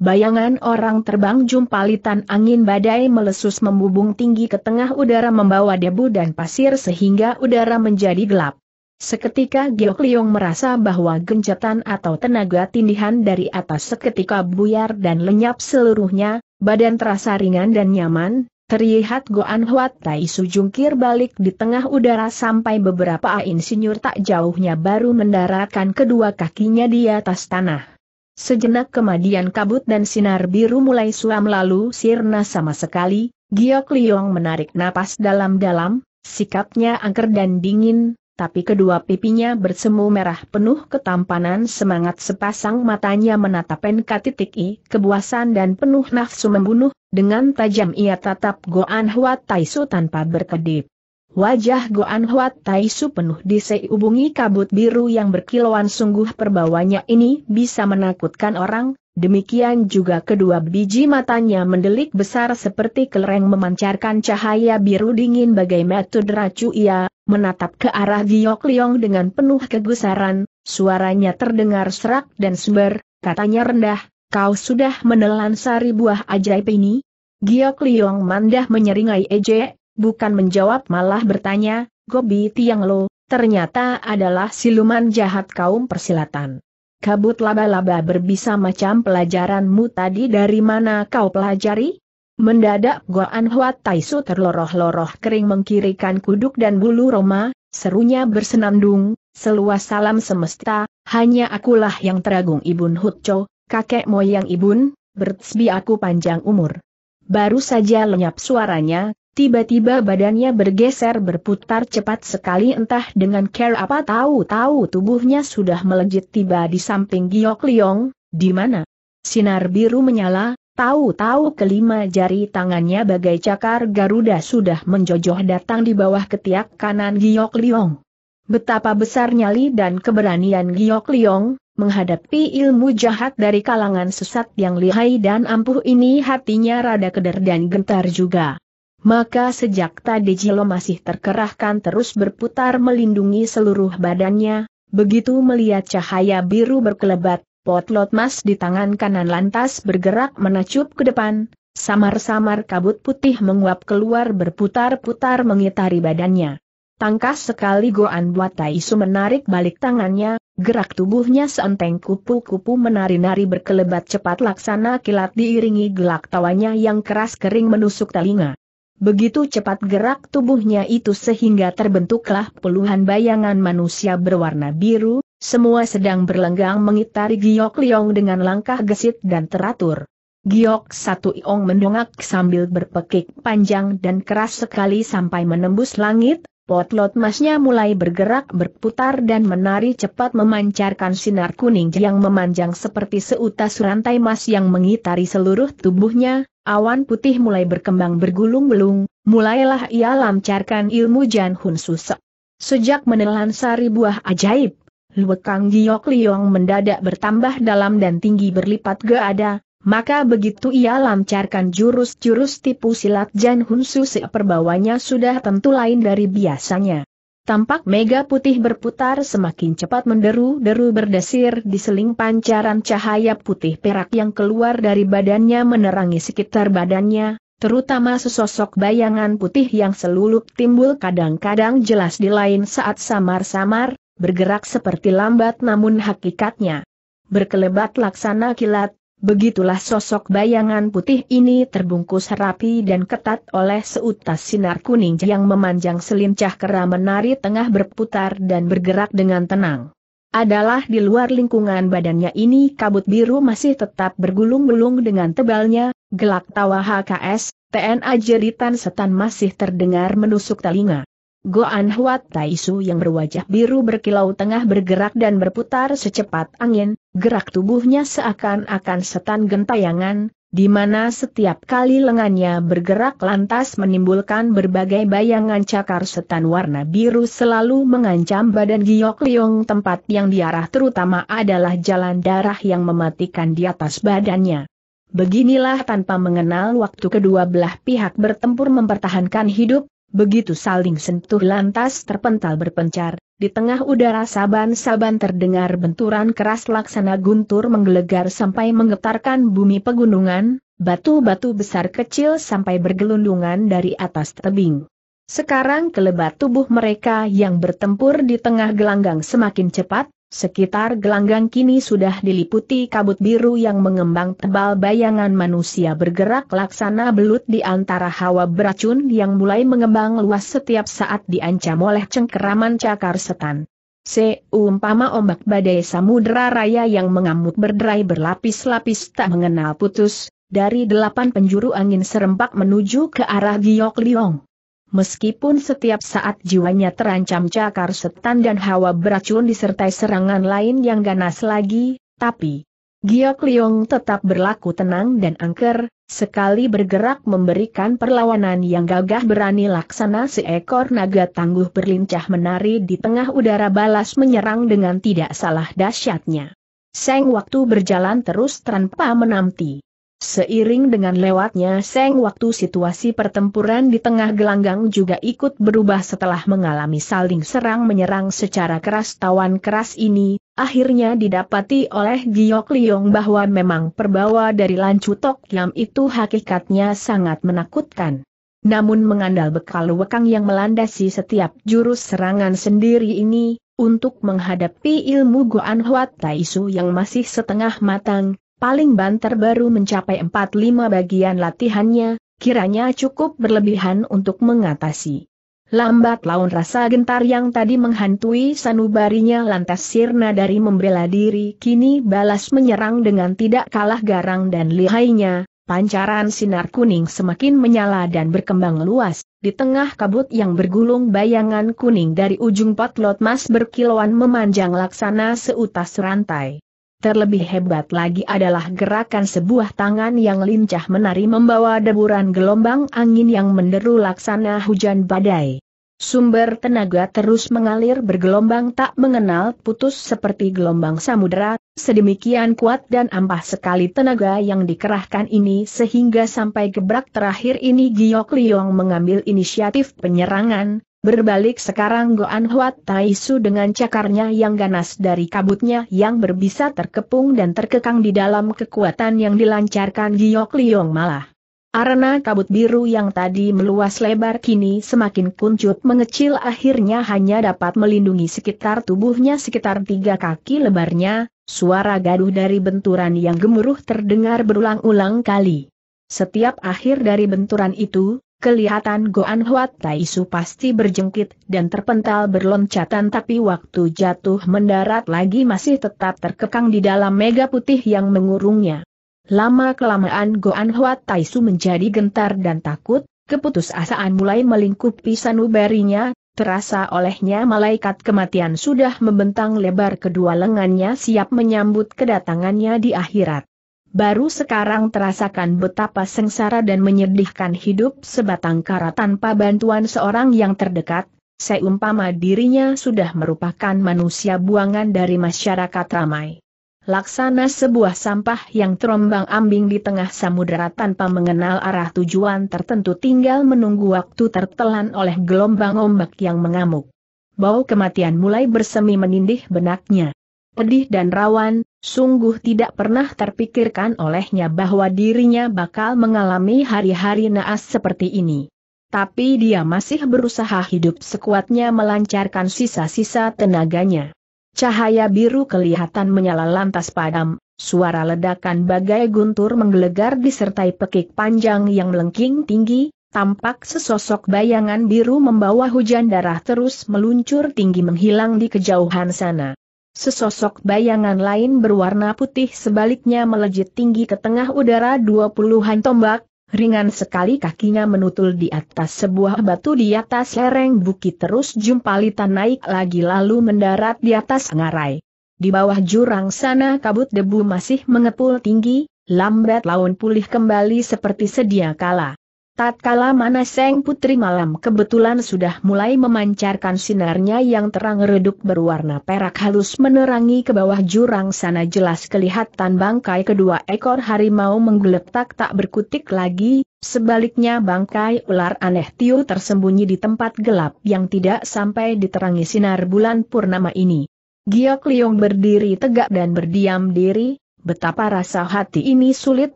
S1: Bayangan orang terbang jumpalitan angin badai melesus membubung tinggi ke tengah udara membawa debu dan pasir sehingga udara menjadi gelap. Seketika Giok Liong merasa bahwa gencatan atau tenaga tindihan dari atas seketika buyar dan lenyap seluruhnya, badan terasa ringan dan nyaman, terlihat Goan Huat Tai sujungkir balik di tengah udara sampai beberapa insinyur tak jauhnya baru mendaratkan kedua kakinya di atas tanah. Sejenak kemudian kabut dan sinar biru mulai suam lalu sirna sama sekali, Giok Liong menarik napas dalam-dalam, sikapnya angker dan dingin, tapi kedua pipinya bersemu merah penuh ketampanan semangat sepasang matanya menatap titik I, kebuasan dan penuh nafsu membunuh, dengan tajam ia tatap Goan Huat Taisu tanpa berkedip. Wajah Goan Huat Taisu penuh diseubungi kabut biru yang berkilauan sungguh perbawanya ini bisa menakutkan orang, demikian juga kedua biji matanya mendelik besar seperti kelereng memancarkan cahaya biru dingin bagai metu deracu ia, menatap ke arah Giok Liong dengan penuh kegusaran, suaranya terdengar serak dan sumber, katanya rendah, kau sudah menelan sari buah ajaib ini? Giok Liong mandah menyeringai ejek, bukan menjawab malah bertanya, Gobi Tiang Lo, ternyata adalah siluman jahat kaum persilatan. Kabut laba-laba berbisa macam pelajaranmu tadi dari mana kau pelajari? Mendadak Goan Huat Taisu terloroh-loroh kering mengkirikan kuduk dan bulu roma, serunya bersenandung, seluas salam semesta, hanya akulah yang teragung Ibun Hutco, kakek moyang Ibun, bertsbi aku panjang umur. Baru saja lenyap suaranya, Tiba-tiba badannya bergeser berputar cepat sekali entah dengan care apa tahu-tahu tubuhnya sudah melejit tiba di samping Giok Liong, di mana? Sinar biru menyala, tahu-tahu kelima jari tangannya bagai cakar Garuda sudah menjojoh datang di bawah ketiak kanan Giok Liong. Betapa besar nyali dan keberanian Giok Liong, menghadapi ilmu jahat dari kalangan sesat yang lihai dan ampuh ini hatinya rada keder dan gentar juga. Maka sejak tadi Jilo masih terkerahkan terus berputar melindungi seluruh badannya, begitu melihat cahaya biru berkelebat, potlot mas di tangan kanan lantas bergerak menacup ke depan, samar-samar kabut putih menguap keluar berputar-putar mengitari badannya. Tangkas sekali Goan buat Taisu menarik balik tangannya, gerak tubuhnya seenteng kupu-kupu menari-nari berkelebat cepat laksana kilat diiringi gelak tawanya yang keras kering menusuk telinga. Begitu cepat gerak tubuhnya itu sehingga terbentuklah puluhan bayangan manusia berwarna biru, semua sedang berlenggang mengitari Giok Liong dengan langkah gesit dan teratur. Giok satu Iong mendongak sambil berpekik panjang dan keras sekali sampai menembus langit, potlot masnya mulai bergerak berputar dan menari cepat memancarkan sinar kuning yang memanjang seperti seutas rantai mas yang mengitari seluruh tubuhnya, Awan putih mulai berkembang bergulung-gulung, mulailah ia lancarkan ilmu Jan Hun Susek. Sejak menelan sari buah ajaib, Luekang Giok Liong mendadak bertambah dalam dan tinggi berlipat ada, maka begitu ia lancarkan jurus-jurus tipu silat Jan Hun Susek perbawanya sudah tentu lain dari biasanya. Tampak mega putih berputar semakin cepat menderu-deru berdesir di seling pancaran cahaya putih perak yang keluar dari badannya menerangi sekitar badannya, terutama sesosok bayangan putih yang selulup timbul kadang-kadang jelas di lain saat samar-samar, bergerak seperti lambat namun hakikatnya. Berkelebat laksana kilat, Begitulah sosok bayangan putih ini terbungkus rapi dan ketat oleh seutas sinar kuning yang memanjang selincah kera menari tengah berputar dan bergerak dengan tenang. Adalah di luar lingkungan badannya ini kabut biru masih tetap bergulung-gulung dengan tebalnya, gelak tawa HKS, TNA jeritan setan masih terdengar menusuk telinga. Goan Huat Taisu yang berwajah biru berkilau tengah bergerak dan berputar secepat angin, gerak tubuhnya seakan-akan setan gentayangan, di mana setiap kali lengannya bergerak lantas menimbulkan berbagai bayangan cakar setan warna biru selalu mengancam badan Giok Liong tempat yang diarah terutama adalah jalan darah yang mematikan di atas badannya. Beginilah tanpa mengenal waktu kedua belah pihak bertempur mempertahankan hidup, Begitu saling sentuh lantas terpental berpencar, di tengah udara saban-saban terdengar benturan keras laksana guntur menggelegar sampai menggetarkan bumi pegunungan, batu-batu besar kecil sampai bergelundungan dari atas tebing. Sekarang kelebat tubuh mereka yang bertempur di tengah gelanggang semakin cepat, Sekitar gelanggang kini sudah diliputi kabut biru yang mengembang tebal bayangan manusia bergerak laksana belut di antara hawa beracun yang mulai mengembang luas setiap saat diancam oleh cengkeraman cakar setan. Seumpama ombak badai samudera raya yang mengamuk berderai berlapis-lapis tak mengenal putus, dari delapan penjuru angin serempak menuju ke arah Giok Liong. Meskipun setiap saat jiwanya terancam cakar setan dan hawa beracun disertai serangan lain yang ganas lagi, tapi Giok Liong tetap berlaku tenang dan angker, sekali bergerak memberikan perlawanan yang gagah berani laksana seekor naga tangguh berlincah menari di tengah udara balas menyerang dengan tidak salah dahsyatnya. Seng waktu berjalan terus tanpa menanti. Seiring dengan lewatnya seng waktu situasi pertempuran di tengah gelanggang juga ikut berubah setelah mengalami saling serang menyerang secara keras tawan keras ini, akhirnya didapati oleh Giok Liong bahwa memang perbawa dari Lancu Tok Yam itu hakikatnya sangat menakutkan. Namun mengandal bekal wekang yang melandasi setiap jurus serangan sendiri ini, untuk menghadapi ilmu Goan Huat Taisu yang masih setengah matang, paling banter baru mencapai 4-5 bagian latihannya, kiranya cukup berlebihan untuk mengatasi. Lambat laun rasa gentar yang tadi menghantui sanubarinya lantas sirna dari membela diri kini balas menyerang dengan tidak kalah garang dan lihainya, pancaran sinar kuning semakin menyala dan berkembang luas, di tengah kabut yang bergulung bayangan kuning dari ujung potlot mas berkilauan memanjang laksana seutas rantai. Terlebih hebat lagi adalah gerakan sebuah tangan yang lincah menari membawa deburan gelombang angin yang menderu laksana hujan badai. Sumber tenaga terus mengalir bergelombang tak mengenal putus seperti gelombang samudera, sedemikian kuat dan ampah sekali tenaga yang dikerahkan ini sehingga sampai gebrak terakhir ini Giok Liong mengambil inisiatif penyerangan, Berbalik sekarang Goan Huat Taisu dengan cakarnya yang ganas dari kabutnya yang berbisa terkepung dan terkekang di dalam kekuatan yang dilancarkan Giok Liong malah. Arena kabut biru yang tadi meluas lebar kini semakin kuncup mengecil akhirnya hanya dapat melindungi sekitar tubuhnya sekitar tiga kaki lebarnya, suara gaduh dari benturan yang gemuruh terdengar berulang-ulang kali. Setiap akhir dari benturan itu, Kelihatan Goan Huat Taisu pasti berjengkit dan terpental berloncatan tapi waktu jatuh mendarat lagi masih tetap terkekang di dalam mega putih yang mengurungnya. Lama-kelamaan Goan Huat Taisu menjadi gentar dan takut, keputusasaan mulai melingkupi sanubarinya, terasa olehnya malaikat kematian sudah membentang lebar kedua lengannya siap menyambut kedatangannya di akhirat. Baru sekarang terasakan betapa sengsara dan menyedihkan hidup sebatang kara tanpa bantuan seorang yang terdekat, seumpama dirinya sudah merupakan manusia buangan dari masyarakat ramai. Laksana sebuah sampah yang terombang ambing di tengah samudera tanpa mengenal arah tujuan tertentu tinggal menunggu waktu tertelan oleh gelombang ombak yang mengamuk. Bau kematian mulai bersemi menindih benaknya pedih dan rawan, sungguh tidak pernah terpikirkan olehnya bahwa dirinya bakal mengalami hari-hari naas seperti ini. Tapi dia masih berusaha hidup sekuatnya melancarkan sisa-sisa tenaganya. Cahaya biru kelihatan menyala lantas padam, suara ledakan bagai guntur menggelegar disertai pekik panjang yang melengking tinggi, tampak sesosok bayangan biru membawa hujan darah terus meluncur tinggi menghilang di kejauhan sana. Sesosok bayangan lain berwarna putih sebaliknya melejit tinggi ke tengah udara dua puluhan tombak, Ringan sekali kakinya menutul di atas sebuah batu di atas lereng bukit terus jumpalitan naik lagi lalu mendarat di atas ngarai. Di bawah jurang sana kabut debu masih mengepul tinggi, lambat laun pulih kembali seperti sedia kala. Tatkala mana Seng Putri Malam kebetulan sudah mulai memancarkan sinarnya yang terang redup berwarna perak halus menerangi ke bawah jurang sana jelas kelihatan bangkai kedua ekor harimau menggeletak tak berkutik lagi, sebaliknya bangkai ular aneh tiu tersembunyi di tempat gelap yang tidak sampai diterangi sinar bulan purnama ini. Giok Liong berdiri tegak dan berdiam diri, betapa rasa hati ini sulit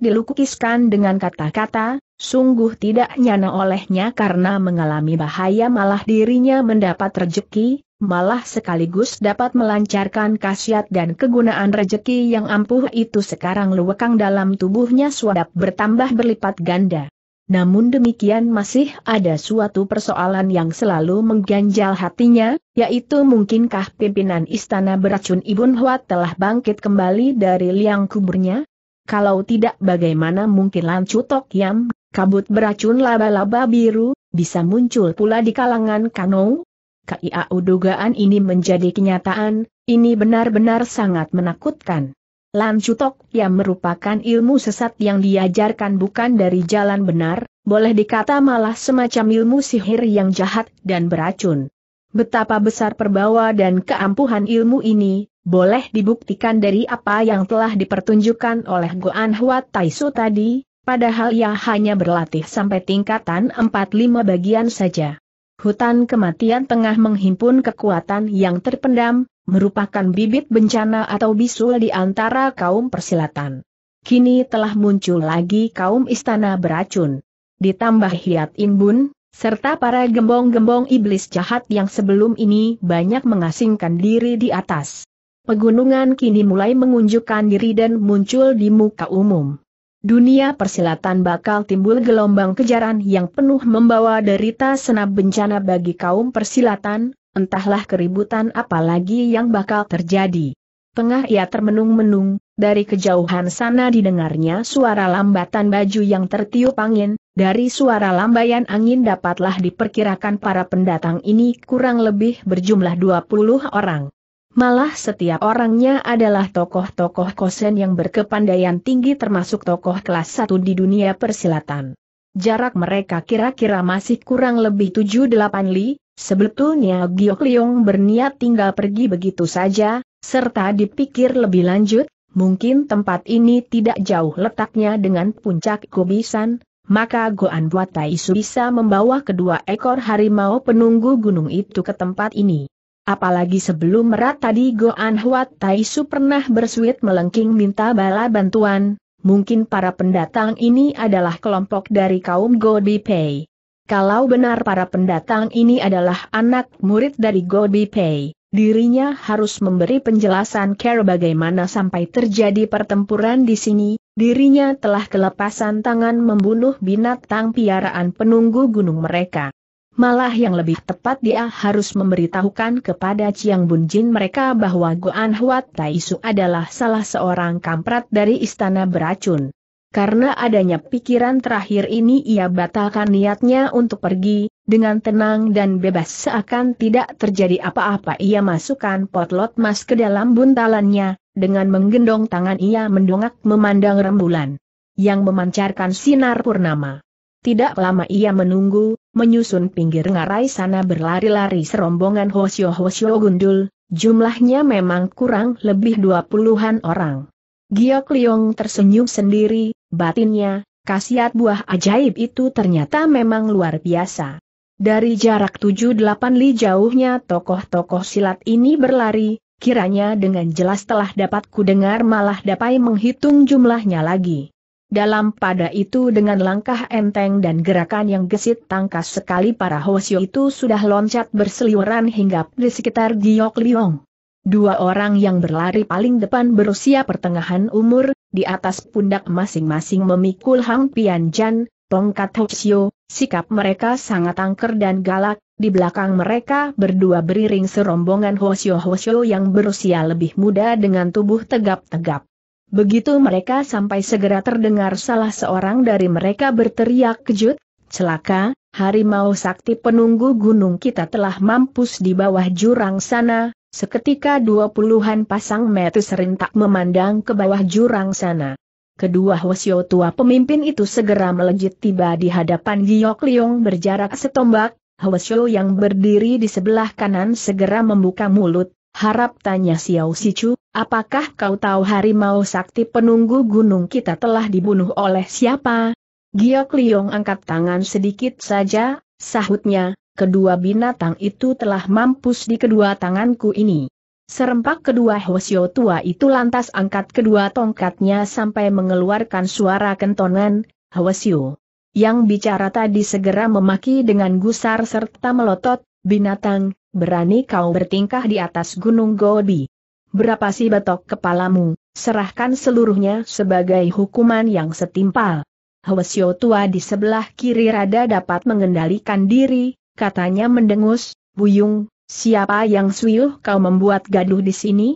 S1: dilukiskan dengan kata-kata, Sungguh tidak nyana olehnya karena mengalami bahaya malah dirinya mendapat rejeki, malah sekaligus dapat melancarkan khasiat dan kegunaan rejeki yang ampuh itu sekarang luwekang dalam tubuhnya suadap bertambah berlipat ganda. Namun demikian masih ada suatu persoalan yang selalu mengganjal hatinya, yaitu mungkinkah pimpinan istana beracun Ibun Huat telah bangkit kembali dari liang kuburnya? Kalau tidak bagaimana mungkin Lancutok Yam, kabut beracun laba-laba biru, bisa muncul pula di kalangan Kano? Kiau dugaan ini menjadi kenyataan, ini benar-benar sangat menakutkan. Lam Cutok yang merupakan ilmu sesat yang diajarkan bukan dari jalan benar, boleh dikata malah semacam ilmu sihir yang jahat dan beracun. Betapa besar perbawa dan keampuhan ilmu ini, boleh dibuktikan dari apa yang telah dipertunjukkan oleh Goan Huat Taisu tadi, Padahal ia hanya berlatih sampai tingkatan 4-5 bagian saja. Hutan kematian tengah menghimpun kekuatan yang terpendam, merupakan bibit bencana atau bisul di antara kaum persilatan. Kini telah muncul lagi kaum istana beracun. Ditambah Hiat Inbun, serta para gembong-gembong iblis jahat yang sebelum ini banyak mengasingkan diri di atas. Pegunungan kini mulai mengunjukkan diri dan muncul di muka umum dunia persilatan bakal timbul gelombang kejaran yang penuh membawa derita senab bencana bagi kaum persilatan, entahlah keributan apa lagi yang bakal terjadi. Tengah ia termenung-menung, dari kejauhan sana didengarnya suara lambatan baju yang tertiup angin, dari suara lambaian angin dapatlah diperkirakan para pendatang ini kurang lebih berjumlah 20 orang. Malah setiap orangnya adalah tokoh-tokoh kosen yang berkepandaian tinggi termasuk tokoh kelas satu di dunia persilatan. Jarak mereka kira-kira masih kurang lebih 7-8 li, sebetulnya Giok Liong berniat tinggal pergi begitu saja, serta dipikir lebih lanjut, mungkin tempat ini tidak jauh letaknya dengan puncak Kubisan, maka Goan Buatai bisa membawa kedua ekor harimau penunggu gunung itu ke tempat ini. Apalagi sebelum merat tadi Goan Huat Taisu pernah bersuit melengking minta bala bantuan, mungkin para pendatang ini adalah kelompok dari kaum Godi Pei. Kalau benar para pendatang ini adalah anak murid dari Godi Pei, dirinya harus memberi penjelasan care bagaimana sampai terjadi pertempuran di sini, dirinya telah kelepasan tangan membunuh binatang piaraan penunggu gunung mereka. Malah yang lebih tepat dia harus memberitahukan kepada Chiang Bun Jin mereka bahwa Goan Huat Taisu adalah salah seorang kamprat dari istana beracun. Karena adanya pikiran terakhir ini ia batalkan niatnya untuk pergi, dengan tenang dan bebas seakan tidak terjadi apa-apa ia masukkan potlot mas ke dalam buntalannya, dengan menggendong tangan ia mendongak memandang rembulan. Yang memancarkan sinar purnama. Tidak lama ia menunggu, menyusun pinggir ngarai sana berlari-lari serombongan hosyo-hosyo gundul, jumlahnya memang kurang lebih dua puluhan orang. Giok Liong tersenyum sendiri, batinnya, kasiat buah ajaib itu ternyata memang luar biasa. Dari jarak tujuh delapan li jauhnya tokoh-tokoh silat ini berlari, kiranya dengan jelas telah dapat kudengar malah dapat menghitung jumlahnya lagi. Dalam pada itu dengan langkah enteng dan gerakan yang gesit tangkas sekali para Hosyo itu sudah loncat berseliweran hingga di sekitar Giok Liong. Dua orang yang berlari paling depan berusia pertengahan umur, di atas pundak masing-masing memikul Hang Pian Jan, tongkat Hoksio, sikap mereka sangat angker dan galak, di belakang mereka berdua beriring serombongan Hosio-Hosio yang berusia lebih muda dengan tubuh tegap-tegap. Begitu mereka sampai segera terdengar salah seorang dari mereka berteriak kejut, celaka, harimau sakti penunggu gunung kita telah mampus di bawah jurang sana, Seketika dua puluhan pasang mata serentak memandang ke bawah jurang sana. Kedua Hwasyo tua pemimpin itu segera melejit tiba di hadapan Giok Liong berjarak setombak, Hwasyo yang berdiri di sebelah kanan segera membuka mulut, harap tanya Xiao Sichu, apakah kau tahu harimau sakti penunggu gunung kita telah dibunuh oleh siapa? Giok Liong angkat tangan sedikit saja, sahutnya, kedua binatang itu telah mampus di kedua tanganku ini. Serempak kedua Hosio tua itu lantas angkat kedua tongkatnya sampai mengeluarkan suara kentongan, Hosio. Yang bicara tadi segera memaki dengan gusar serta melotot, binatang, berani kau bertingkah di atas gunung Gobi. Berapa sih betok kepalamu, serahkan seluruhnya sebagai hukuman yang setimpal. Hwasyo tua di sebelah kiri rada dapat mengendalikan diri, katanya mendengus, Buyung, siapa yang suyuh kau membuat gaduh di sini?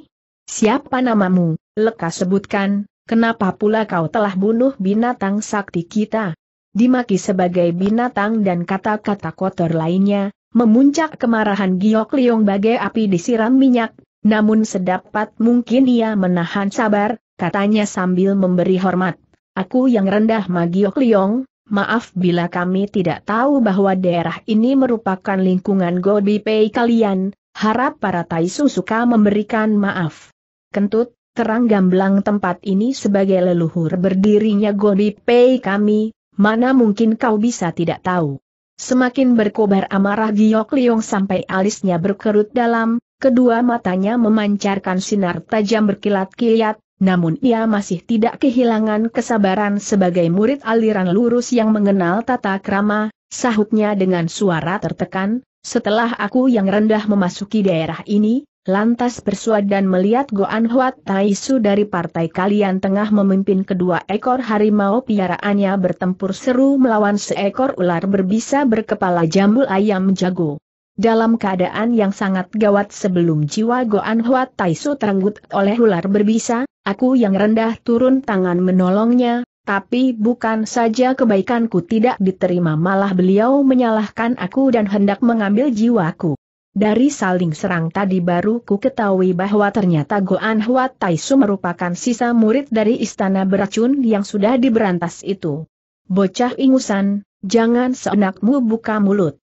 S1: Siapa namamu, lekas sebutkan, kenapa pula kau telah bunuh binatang sakti kita? Dimaki sebagai binatang dan kata-kata kotor lainnya, memuncak kemarahan Giok Liong bagai api disiram minyak, namun sedapat mungkin ia menahan sabar, katanya sambil memberi hormat. Aku yang rendah Magiok Liong, Maaf bila kami tidak tahu bahwa daerah ini merupakan lingkungan Gobi Pei kalian, harap para Taisu suka memberikan maaf. Kentut, terang gamblang tempat ini sebagai leluhur berdirinya Gobi Pei kami, mana mungkin kau bisa tidak tahu. Semakin berkobar amarah Giok Liong sampai alisnya berkerut dalam, kedua matanya memancarkan sinar tajam berkilat-kilat, namun ia masih tidak kehilangan kesabaran sebagai murid aliran lurus yang mengenal tata krama, sahutnya dengan suara tertekan, setelah aku yang rendah memasuki daerah ini, lantas bersuad dan melihat Goan Huat Taisu dari partai kalian tengah memimpin kedua ekor harimau piaraannya bertempur seru melawan seekor ular berbisa berkepala jambul ayam jago. Dalam keadaan yang sangat gawat sebelum jiwa Goan Huat Taisu terenggut oleh ular berbisa, aku yang rendah turun tangan menolongnya, tapi bukan saja kebaikanku tidak diterima malah beliau menyalahkan aku dan hendak mengambil jiwaku. Dari saling serang tadi baru ku ketahui bahwa ternyata Goan Huat Taisu merupakan sisa murid dari istana beracun yang sudah diberantas itu. Bocah ingusan, jangan seenakmu buka mulut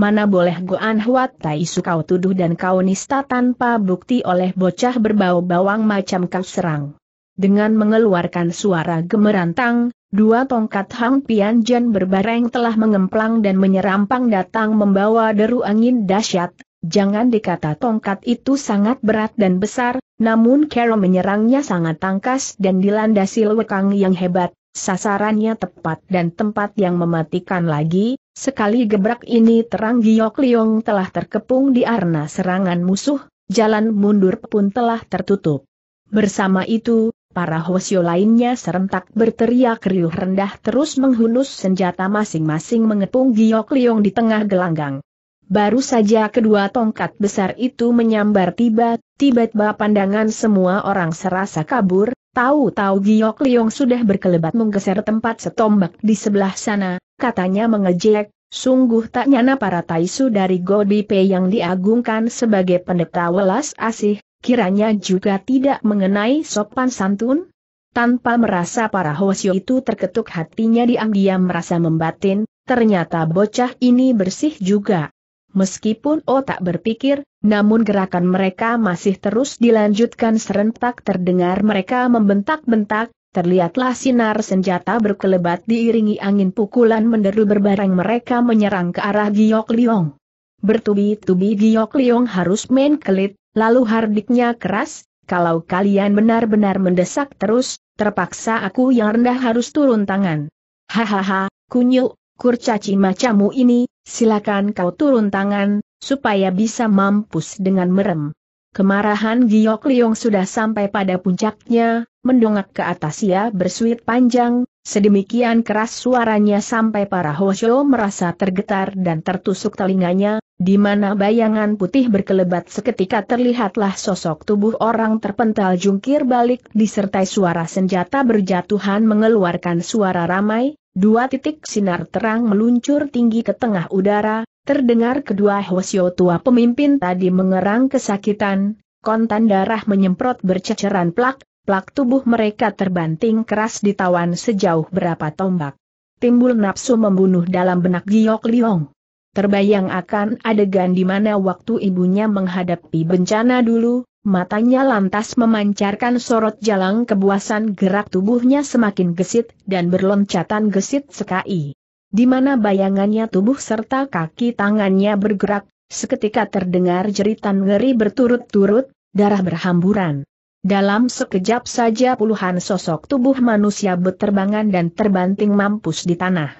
S1: mana boleh Goan Huat Taisu kau tuduh dan kau nista tanpa bukti oleh bocah berbau bawang macam kau serang. Dengan mengeluarkan suara gemerantang, dua tongkat Hang Pian Jan berbareng telah mengemplang dan menyerampang datang membawa deru angin dahsyat. Jangan dikata tongkat itu sangat berat dan besar, namun Carol menyerangnya sangat tangkas dan dilandasi lewekang yang hebat, sasarannya tepat dan tempat yang mematikan lagi, Sekali gebrak ini terang Giok Liong telah terkepung di arna serangan musuh, jalan mundur pun telah tertutup. Bersama itu, para Hosio lainnya serentak berteriak riuh rendah terus menghunus senjata masing-masing mengepung Giok Liong di tengah gelanggang. Baru saja kedua tongkat besar itu menyambar tiba, tiba-tiba pandangan semua orang serasa kabur, tahu-tahu Giok Liong sudah berkelebat menggeser tempat setombak di sebelah sana, katanya mengejek, sungguh tak nyana para taisu dari Godipe yang diagungkan sebagai pendeta welas asih, kiranya juga tidak mengenai sopan santun? Tanpa merasa para Hosio itu terketuk hatinya diam-diam merasa membatin, ternyata bocah ini bersih juga. Meskipun O tak berpikir, namun gerakan mereka masih terus dilanjutkan serentak terdengar mereka membentak-bentak, Terlihatlah sinar senjata berkelebat diiringi angin pukulan menderu berbareng mereka menyerang ke arah Giok Liong. Bertubi-tubi Giok Liong harus main kelit, lalu hardiknya keras, kalau kalian benar-benar mendesak terus, terpaksa aku yang rendah harus turun tangan. Hahaha, kunyuk, kurcaci macamu ini, silakan kau turun tangan, supaya bisa mampus dengan merem. Kemarahan Giok Liong sudah sampai pada puncaknya, mendongak ke atas ia bersuit panjang, sedemikian keras suaranya sampai para Hosyo merasa tergetar dan tertusuk telinganya, di mana bayangan putih berkelebat seketika terlihatlah sosok tubuh orang terpental jungkir balik disertai suara senjata berjatuhan mengeluarkan suara ramai, dua titik sinar terang meluncur tinggi ke tengah udara, Terdengar kedua Hwasyo tua pemimpin tadi mengerang kesakitan, kontan darah menyemprot berceceran plak, plak tubuh mereka terbanting keras ditawan sejauh berapa tombak. Timbul nafsu membunuh dalam benak Giok Liong. Terbayang akan adegan di mana waktu ibunya menghadapi bencana dulu, matanya lantas memancarkan sorot jalang kebuasan gerak tubuhnya semakin gesit dan berloncatan gesit sekai di mana bayangannya tubuh serta kaki tangannya bergerak, seketika terdengar jeritan ngeri berturut-turut, darah berhamburan. Dalam sekejap saja puluhan sosok tubuh manusia berterbangan dan terbanting mampus di tanah.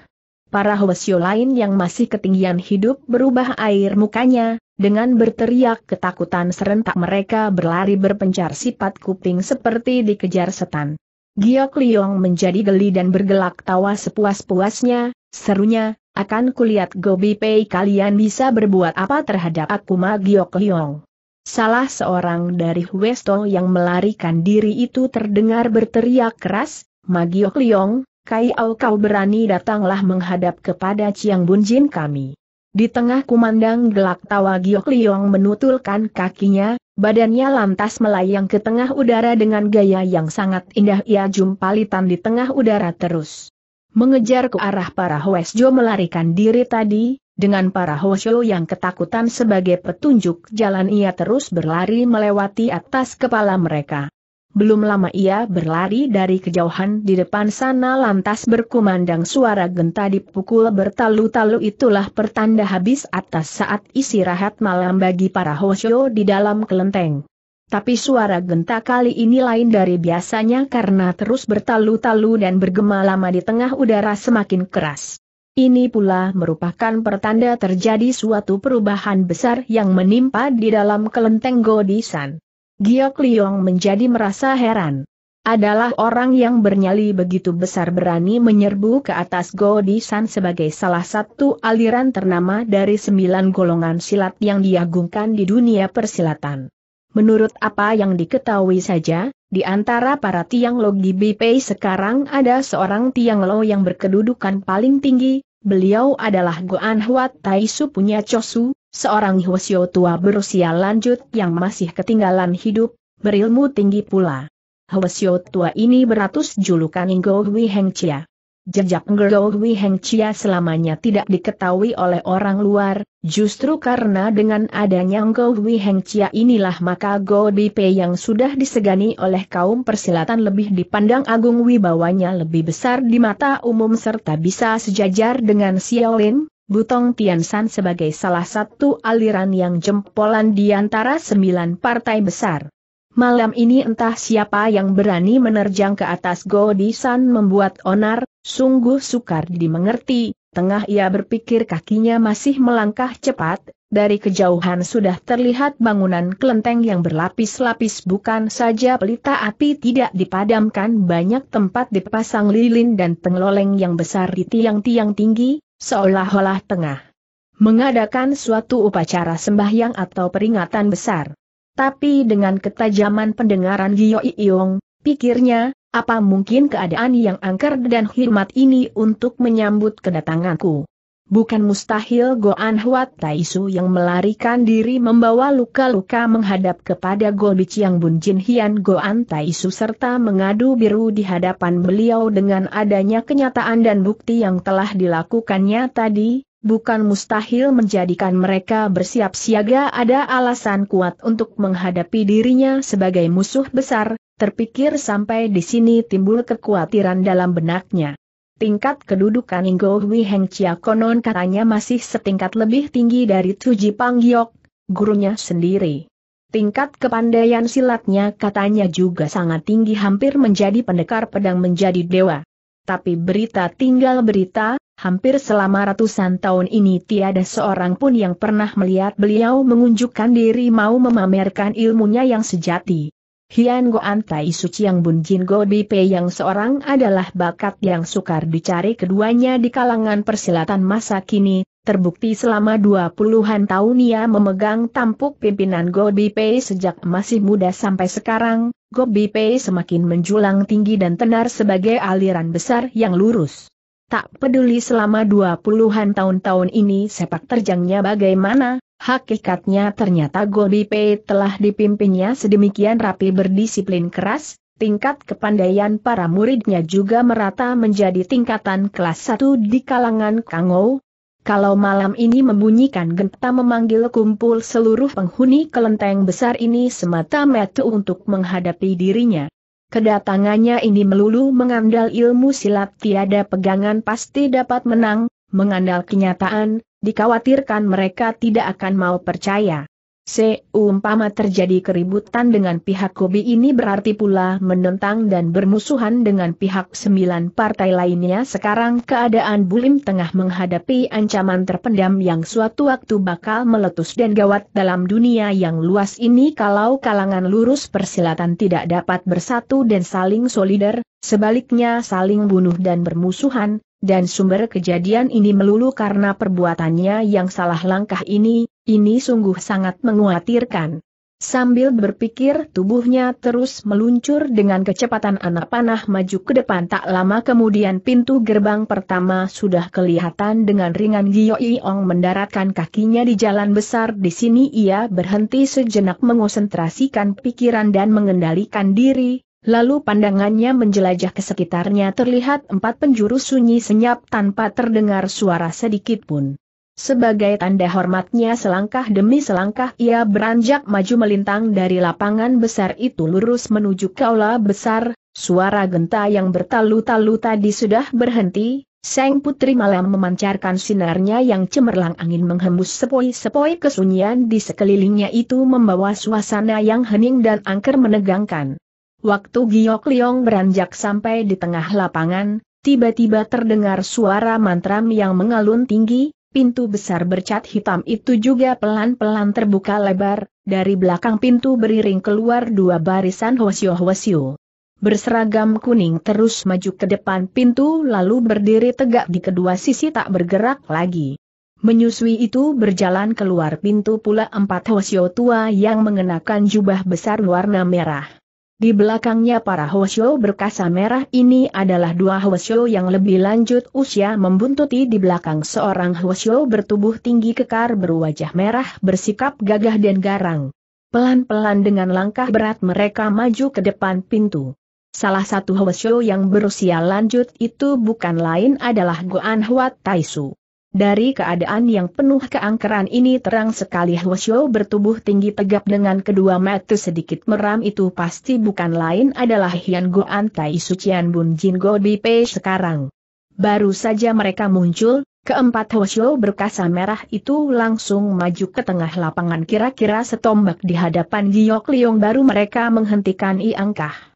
S1: Para hwasyo lain yang masih ketinggian hidup berubah air mukanya, dengan berteriak ketakutan serentak mereka berlari berpencar sifat kuping seperti dikejar setan. Giok Liong menjadi geli dan bergelak tawa sepuas-puasnya, Serunya, akan kulihat Gobi Pei kalian bisa berbuat apa terhadap aku Magiok Liong. Salah seorang dari Westo yang melarikan diri itu terdengar berteriak keras, Magiok Liong, Kai Au kau berani datanglah menghadap kepada Chiang Bunjin kami. Di tengah kumandang gelak tawa Giok Liong menutulkan kakinya, badannya lantas melayang ke tengah udara dengan gaya yang sangat indah ia jumpalitan di tengah udara terus mengejar ke arah para Hwesjo melarikan diri tadi, dengan para Hwesjo yang ketakutan sebagai petunjuk jalan ia terus berlari melewati atas kepala mereka. Belum lama ia berlari dari kejauhan di depan sana lantas berkumandang suara genta dipukul bertalu-talu itulah pertanda habis atas saat istirahat malam bagi para Hwesjo di dalam kelenteng. Tapi suara genta kali ini lain dari biasanya karena terus bertalu-talu dan bergema lama di tengah udara semakin keras. Ini pula merupakan pertanda terjadi suatu perubahan besar yang menimpa di dalam kelenteng Godisan. Giok Liong menjadi merasa heran. Adalah orang yang bernyali begitu besar berani menyerbu ke atas Godisan sebagai salah satu aliran ternama dari sembilan golongan silat yang diagungkan di dunia persilatan. Menurut apa yang diketahui saja, di antara para tiang lo GBP sekarang ada seorang tiang lo yang berkedudukan paling tinggi, beliau adalah Goan Huat Taisu punya Chosu, seorang Hwasyo tua berusia lanjut yang masih ketinggalan hidup, berilmu tinggi pula. Hwasyo tua ini beratus julukan Inggo Hui Heng Chia. Jejak Ngerlo Hui Heng Chia selamanya tidak diketahui oleh orang luar, justru karena dengan adanya Ngo Hui Heng Chia inilah maka Go Dipe yang sudah disegani oleh kaum persilatan lebih dipandang agung wibawanya lebih besar di mata umum serta bisa sejajar dengan Xiaolin, Butong Tiansan sebagai salah satu aliran yang jempolan di antara sembilan partai besar. Malam ini entah siapa yang berani menerjang ke atas Godisan membuat onar, sungguh sukar dimengerti, tengah ia berpikir kakinya masih melangkah cepat, dari kejauhan sudah terlihat bangunan kelenteng yang berlapis-lapis bukan saja pelita api tidak dipadamkan banyak tempat dipasang lilin dan pengeloleng yang besar di tiang-tiang tinggi, seolah-olah tengah mengadakan suatu upacara sembahyang atau peringatan besar. Tapi dengan ketajaman pendengaran Gio Iong, pikirnya, apa mungkin keadaan yang angker dan hikmat ini untuk menyambut kedatanganku? Bukan mustahil Goan Huat Taisu yang melarikan diri membawa luka-luka menghadap kepada Golbich yang Bun Jin Hian Goan Taisu serta mengadu biru di hadapan beliau dengan adanya kenyataan dan bukti yang telah dilakukannya tadi, bukan mustahil menjadikan mereka bersiap siaga ada alasan kuat untuk menghadapi dirinya sebagai musuh besar, terpikir sampai di sini timbul kekhawatiran dalam benaknya. Tingkat kedudukan Inggo Hui Heng Chia konon katanya masih setingkat lebih tinggi dari Tuji Panggiok, gurunya sendiri. Tingkat kepandaian silatnya katanya juga sangat tinggi hampir menjadi pendekar pedang menjadi dewa. Tapi berita tinggal berita, hampir selama ratusan tahun ini tiada seorang pun yang pernah melihat beliau mengunjukkan diri mau memamerkan ilmunya yang sejati. Hian Go Antai Suci yang Bun Jin Go yang seorang adalah bakat yang sukar dicari keduanya di kalangan persilatan masa kini, terbukti selama dua puluhan tahun ia memegang tampuk pimpinan Go Bipe sejak masih muda sampai sekarang, Go Bipe semakin menjulang tinggi dan tenar sebagai aliran besar yang lurus. Tak peduli selama dua puluhan tahun-tahun ini sepak terjangnya bagaimana, Hakikatnya ternyata Gobipe telah dipimpinnya sedemikian rapi berdisiplin keras, tingkat kepandaian para muridnya juga merata menjadi tingkatan kelas 1 di kalangan Kangou. Kalau malam ini membunyikan genta memanggil kumpul seluruh penghuni kelenteng besar ini semata-mata untuk menghadapi dirinya. Kedatangannya ini melulu mengandal ilmu silat tiada pegangan pasti dapat menang, mengandal kenyataan, dikhawatirkan mereka tidak akan mau percaya. Seumpama terjadi keributan dengan pihak Kobi ini berarti pula menentang dan bermusuhan dengan pihak sembilan partai lainnya. Sekarang keadaan Bulim tengah menghadapi ancaman terpendam yang suatu waktu bakal meletus dan gawat dalam dunia yang luas ini. Kalau kalangan lurus persilatan tidak dapat bersatu dan saling solider, sebaliknya saling bunuh dan bermusuhan, dan sumber kejadian ini melulu karena perbuatannya yang salah. Langkah ini, ini sungguh sangat menguatirkan. Sambil berpikir tubuhnya terus meluncur dengan kecepatan anak panah maju ke depan tak lama kemudian pintu gerbang pertama sudah kelihatan dengan ringan Gio Iong mendaratkan kakinya di jalan besar di sini ia berhenti sejenak mengonsentrasikan pikiran dan mengendalikan diri, Lalu pandangannya menjelajah ke sekitarnya terlihat empat penjuru sunyi senyap tanpa terdengar suara sedikit pun. Sebagai tanda hormatnya selangkah demi selangkah ia beranjak maju melintang dari lapangan besar itu lurus menuju ke aula besar, suara genta yang bertalu-talu tadi sudah berhenti, Sang Putri malam memancarkan sinarnya yang cemerlang angin menghembus sepoi-sepoi kesunyian di sekelilingnya itu membawa suasana yang hening dan angker menegangkan. Waktu Giok Liong beranjak sampai di tengah lapangan, tiba-tiba terdengar suara mantram yang mengalun tinggi, pintu besar bercat hitam itu juga pelan-pelan terbuka lebar, dari belakang pintu beriring keluar dua barisan hwasyo-hwasyo. Berseragam kuning terus maju ke depan pintu lalu berdiri tegak di kedua sisi tak bergerak lagi. Menyusui itu berjalan keluar pintu pula empat hwasyo tua yang mengenakan jubah besar warna merah. Di belakangnya para Hwasyo berkasa merah ini adalah dua Hwasyo yang lebih lanjut usia membuntuti di belakang seorang Hwasyo bertubuh tinggi kekar berwajah merah bersikap gagah dan garang. Pelan-pelan dengan langkah berat mereka maju ke depan pintu. Salah satu Hwasyo yang berusia lanjut itu bukan lain adalah Goan Hwat Taisu. Dari keadaan yang penuh keangkeran ini terang sekali Hwasyo bertubuh tinggi tegap dengan kedua mata sedikit meram itu pasti bukan lain adalah Hian Go Antai Sucian Bun Jin Go Bipe sekarang. Baru saja mereka muncul, keempat Hwasyo berkasa merah itu langsung maju ke tengah lapangan kira-kira setombak di hadapan Giok Liong baru mereka menghentikan i angkah.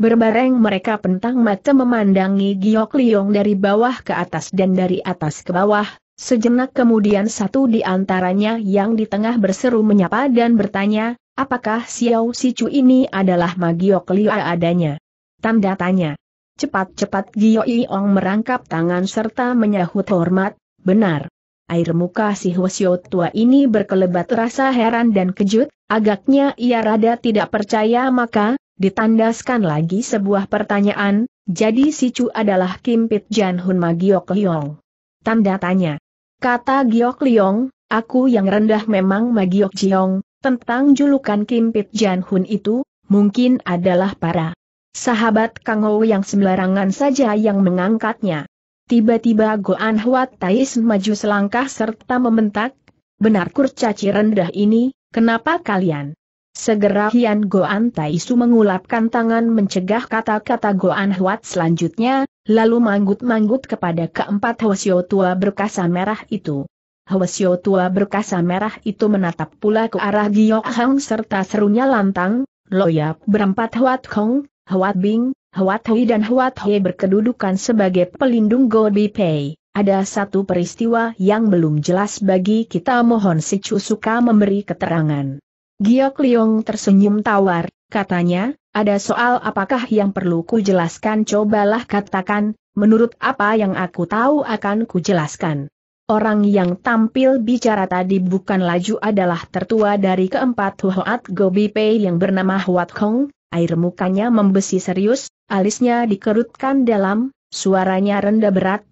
S1: Berbareng mereka pentang mata memandangi Giok Liong dari bawah ke atas dan dari atas ke bawah, sejenak kemudian satu di antaranya yang di tengah berseru menyapa dan bertanya, apakah Xiao Sicu ini adalah Magiok Liong adanya? Tanda tanya. Cepat-cepat Gio Iong merangkap tangan serta menyahut hormat, benar. Air muka si Hwasyo tua ini berkelebat rasa heran dan kejut, agaknya ia rada tidak percaya maka, Ditandaskan lagi sebuah pertanyaan, jadi si Chu adalah Kimpit Jan Hun Magiok Liong. Tanda tanya. Kata Giok Liong, aku yang rendah memang Magiok Jiong, tentang julukan Kimpit Jan Hun itu, mungkin adalah para sahabat Kang Ho yang sembarangan saja yang mengangkatnya. Tiba-tiba Goan Huat Tais maju selangkah serta membentak, benar kurcaci rendah ini, kenapa kalian Segera Hian Goan Taisu mengulapkan tangan mencegah kata-kata Goan Huat selanjutnya, lalu manggut-manggut kepada keempat Hwasyo tua berkasa merah itu. Hwasyo tua berkasa merah itu menatap pula ke arah Giok Hang serta serunya lantang, loyap berempat Huat Hong, Huat Bing, Huat Hui dan Huat He berkedudukan sebagai pelindung Go Bi Pei. ada satu peristiwa yang belum jelas bagi kita mohon si Chu suka memberi keterangan. Giok Liong tersenyum tawar, katanya, ada soal apakah yang perlu ku jelaskan cobalah katakan, menurut apa yang aku tahu akan ku jelaskan. Orang yang tampil bicara tadi bukan laju adalah tertua dari keempat Huat Gobi Pei yang bernama Huat Hong, air mukanya membesi serius, alisnya dikerutkan dalam, suaranya rendah berat,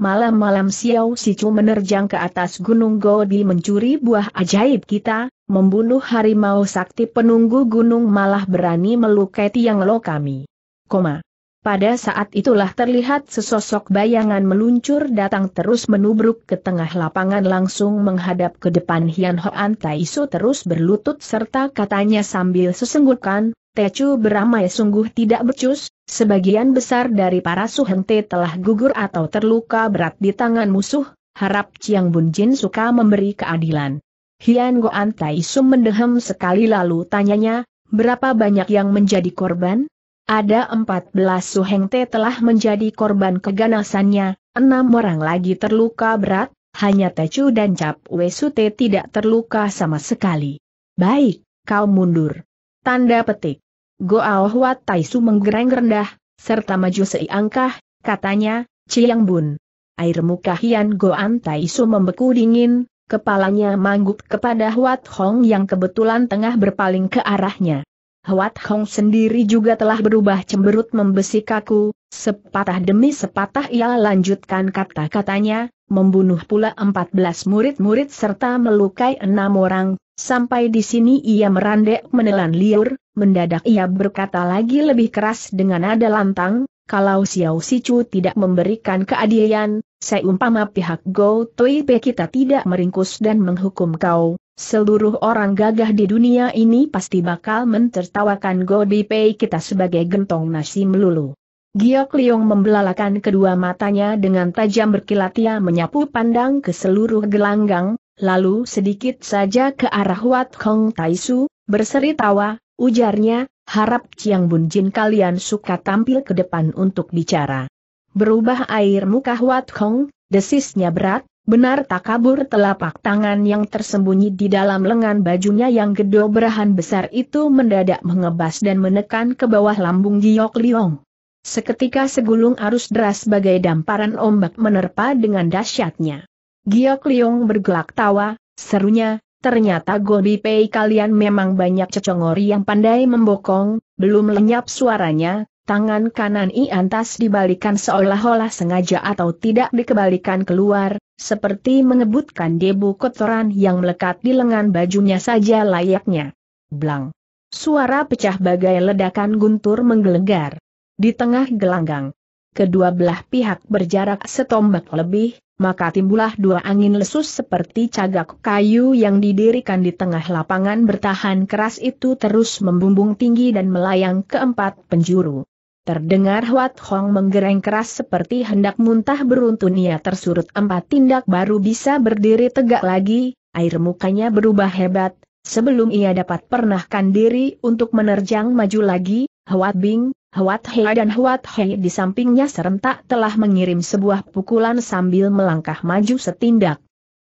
S1: Malam-malam Xiao Sichu menerjang ke atas Gunung Godi mencuri buah ajaib kita, membunuh harimau sakti penunggu gunung malah berani melukai tiang lo kami. Koma. Pada saat itulah terlihat sesosok bayangan meluncur datang terus menubruk ke tengah lapangan langsung menghadap ke depan Hian Hoan Taisu terus berlutut serta katanya sambil sesenggukan, Tecu beramai sungguh tidak becus, sebagian besar dari para suhente telah gugur atau terluka berat di tangan musuh, harap Chiang Bun Jin suka memberi keadilan. Hian Goan Tai Sum mendehem sekali lalu tanyanya, berapa banyak yang menjadi korban? Ada 14 suhente telah menjadi korban keganasannya, enam orang lagi terluka berat, hanya Tecu dan Cap Wesute tidak terluka sama sekali. Baik, kau mundur. Tanda petik. Goao Huat Taisu menggereng rendah, serta maju seangkah, katanya, Ciang Bun. Air muka Hian Goan Taisu membeku dingin, kepalanya manggup kepada Huat Hong yang kebetulan tengah berpaling ke arahnya. Huat Hong sendiri juga telah berubah cemberut membesi kaku, sepatah demi sepatah ia lanjutkan kata-katanya, membunuh pula 14 murid-murid serta melukai enam orang, Sampai di sini ia merandek menelan liur, mendadak ia berkata lagi lebih keras dengan nada lantang, kalau Xiao Sichu tidak memberikan keadilan, seumpama pihak Go Tui Pe kita tidak meringkus dan menghukum kau, seluruh orang gagah di dunia ini pasti bakal mentertawakan Go Pei kita sebagai gentong nasi melulu. Giok Liong membelalakan kedua matanya dengan tajam berkilat ia menyapu pandang ke seluruh gelanggang, lalu sedikit saja ke arah Wat Hong Taisu, berseri tawa, ujarnya, harap Chiang Bun Jin kalian suka tampil ke depan untuk bicara. Berubah air muka Wat Hong, desisnya berat, benar tak kabur telapak tangan yang tersembunyi di dalam lengan bajunya yang gedoberahan besar itu mendadak mengebas dan menekan ke bawah lambung Giok Liong. Seketika segulung arus deras bagai damparan ombak menerpa dengan dahsyatnya. Giok Liong bergelak tawa, serunya, ternyata Gobi Pei kalian memang banyak cecongori yang pandai membokong, belum lenyap suaranya, tangan kanan I antas dibalikan seolah-olah sengaja atau tidak dikebalikan keluar, seperti mengebutkan debu kotoran yang melekat di lengan bajunya saja layaknya. Blang. Suara pecah bagai ledakan guntur menggelegar. Di tengah gelanggang. Kedua belah pihak berjarak setombak lebih, maka timbullah dua angin lesus seperti cagak kayu yang didirikan di tengah lapangan bertahan keras itu terus membumbung tinggi dan melayang ke empat penjuru. Terdengar Huat Hong menggereng keras seperti hendak muntah beruntun ia tersurut empat tindak baru bisa berdiri tegak lagi, air mukanya berubah hebat, sebelum ia dapat pernahkan diri untuk menerjang maju lagi, Huat Bing, Huat Hei dan Huat Hei di sampingnya serentak telah mengirim sebuah pukulan sambil melangkah maju setindak.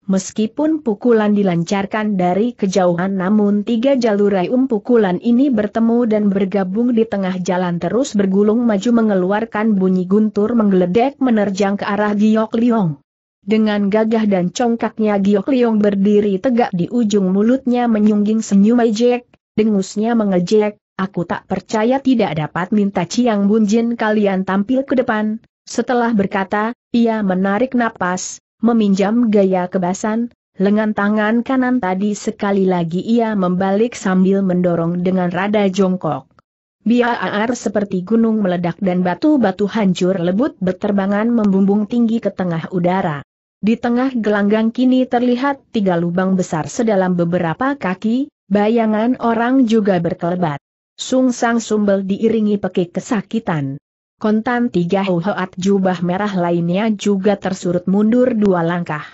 S1: Meskipun pukulan dilancarkan dari kejauhan namun tiga jalur rayum pukulan ini bertemu dan bergabung di tengah jalan terus bergulung maju mengeluarkan bunyi guntur menggeledek menerjang ke arah Giok Liong. Dengan gagah dan congkaknya Giok Liong berdiri tegak di ujung mulutnya menyungging senyum ejek, dengusnya mengejek, Aku tak percaya tidak dapat minta Ciang Bunjin kalian tampil ke depan. Setelah berkata, ia menarik napas, meminjam gaya kebasan, lengan tangan kanan tadi sekali lagi ia membalik sambil mendorong dengan rada jongkok. Biar seperti gunung meledak dan batu-batu hancur lebut berterbangan membumbung tinggi ke tengah udara. Di tengah gelanggang kini terlihat tiga lubang besar sedalam beberapa kaki, bayangan orang juga berkelebat. Sung Sang Sumbel diiringi pekik kesakitan. Kontan tiga hoat jubah merah lainnya juga tersurut mundur dua langkah.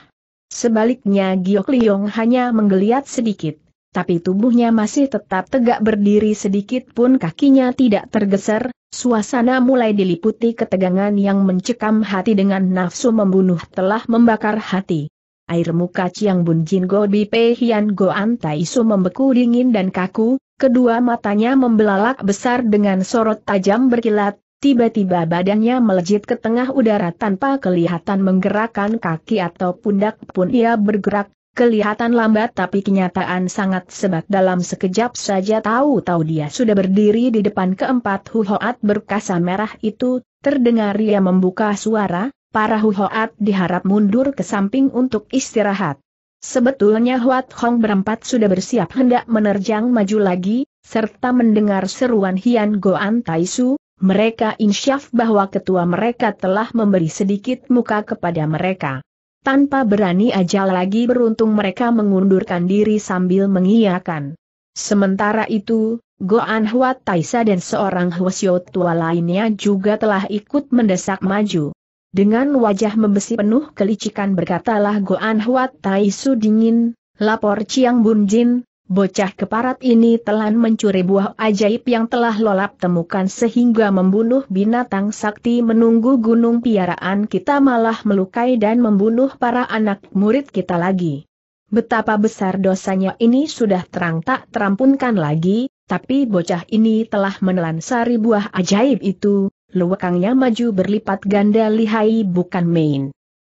S1: Sebaliknya Giok Liong hanya menggeliat sedikit. tapi tubuhnya masih tetap tegak berdiri sedikit pun kakinya tidak tergeser, suasana mulai diliputi ketegangan yang mencekam hati dengan nafsu membunuh telah membakar hati. Air muka Chiang Bun Jin Go Bi Pe Hian Go Tai Su membeku dingin dan kaku, kedua matanya membelalak besar dengan sorot tajam berkilat, Tiba-tiba badannya melejit ke tengah udara tanpa kelihatan menggerakkan kaki atau pundak pun ia bergerak, kelihatan lambat tapi kenyataan sangat sebat dalam sekejap saja tahu-tahu dia sudah berdiri di depan keempat huhoat berkasa merah itu, terdengar ia membuka suara, para huhoat diharap mundur ke samping untuk istirahat. Sebetulnya Huat Hong berempat sudah bersiap hendak menerjang maju lagi, serta mendengar seruan Hian Goan Taisu, mereka insyaf bahwa ketua mereka telah memberi sedikit muka kepada mereka. Tanpa berani aja lagi beruntung mereka mengundurkan diri sambil mengiyakan. Sementara itu, Goan Huat Taisa dan seorang Hwasyo tua lainnya juga telah ikut mendesak maju. Dengan wajah membesi penuh kelicikan berkatalah Goan Huat Taisu dingin, lapor Chiang Bunjin, bocah keparat ini telah mencuri buah ajaib yang telah lolap temukan sehingga membunuh binatang sakti menunggu gunung piaraan kita malah melukai dan membunuh para anak murid kita lagi. Betapa besar dosanya ini sudah terang tak terampunkan lagi, tapi bocah ini telah menelan sari buah ajaib itu, luwekangnya maju berlipat ganda lihai bukan main.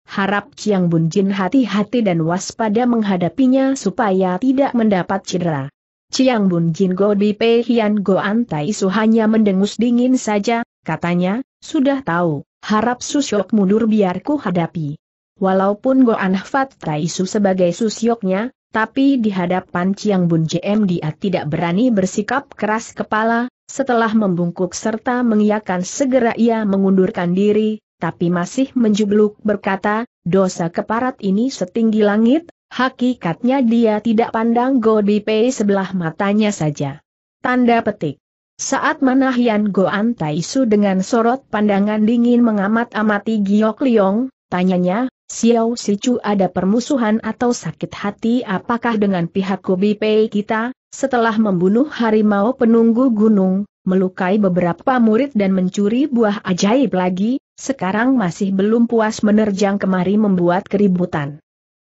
S1: Harap Chiang Bun Jin hati-hati dan waspada menghadapinya supaya tidak mendapat cedera. Chiang Bun Jin Go Bi Pe Hian Go Antai Su hanya mendengus dingin saja, katanya, sudah tahu, harap Susyok mundur biar ku hadapi. Walaupun Go An Fat Tai Su sebagai Susyoknya, tapi di hadapan Chiang Bun JM dia tidak berani bersikap keras kepala, setelah membungkuk serta mengiyakan segera ia mengundurkan diri, tapi masih menjubluk berkata, dosa keparat ini setinggi langit, hakikatnya dia tidak pandang Godipe sebelah matanya saja. Tanda petik. Saat mana Hian Goan Taisu dengan sorot pandangan dingin mengamat-amati Giok Liong, tanyanya, Xiao Sichu ada permusuhan atau sakit hati apakah dengan pihak Gobipe kita, setelah membunuh harimau penunggu gunung, melukai beberapa murid dan mencuri buah ajaib lagi, sekarang masih belum puas menerjang kemari membuat keributan.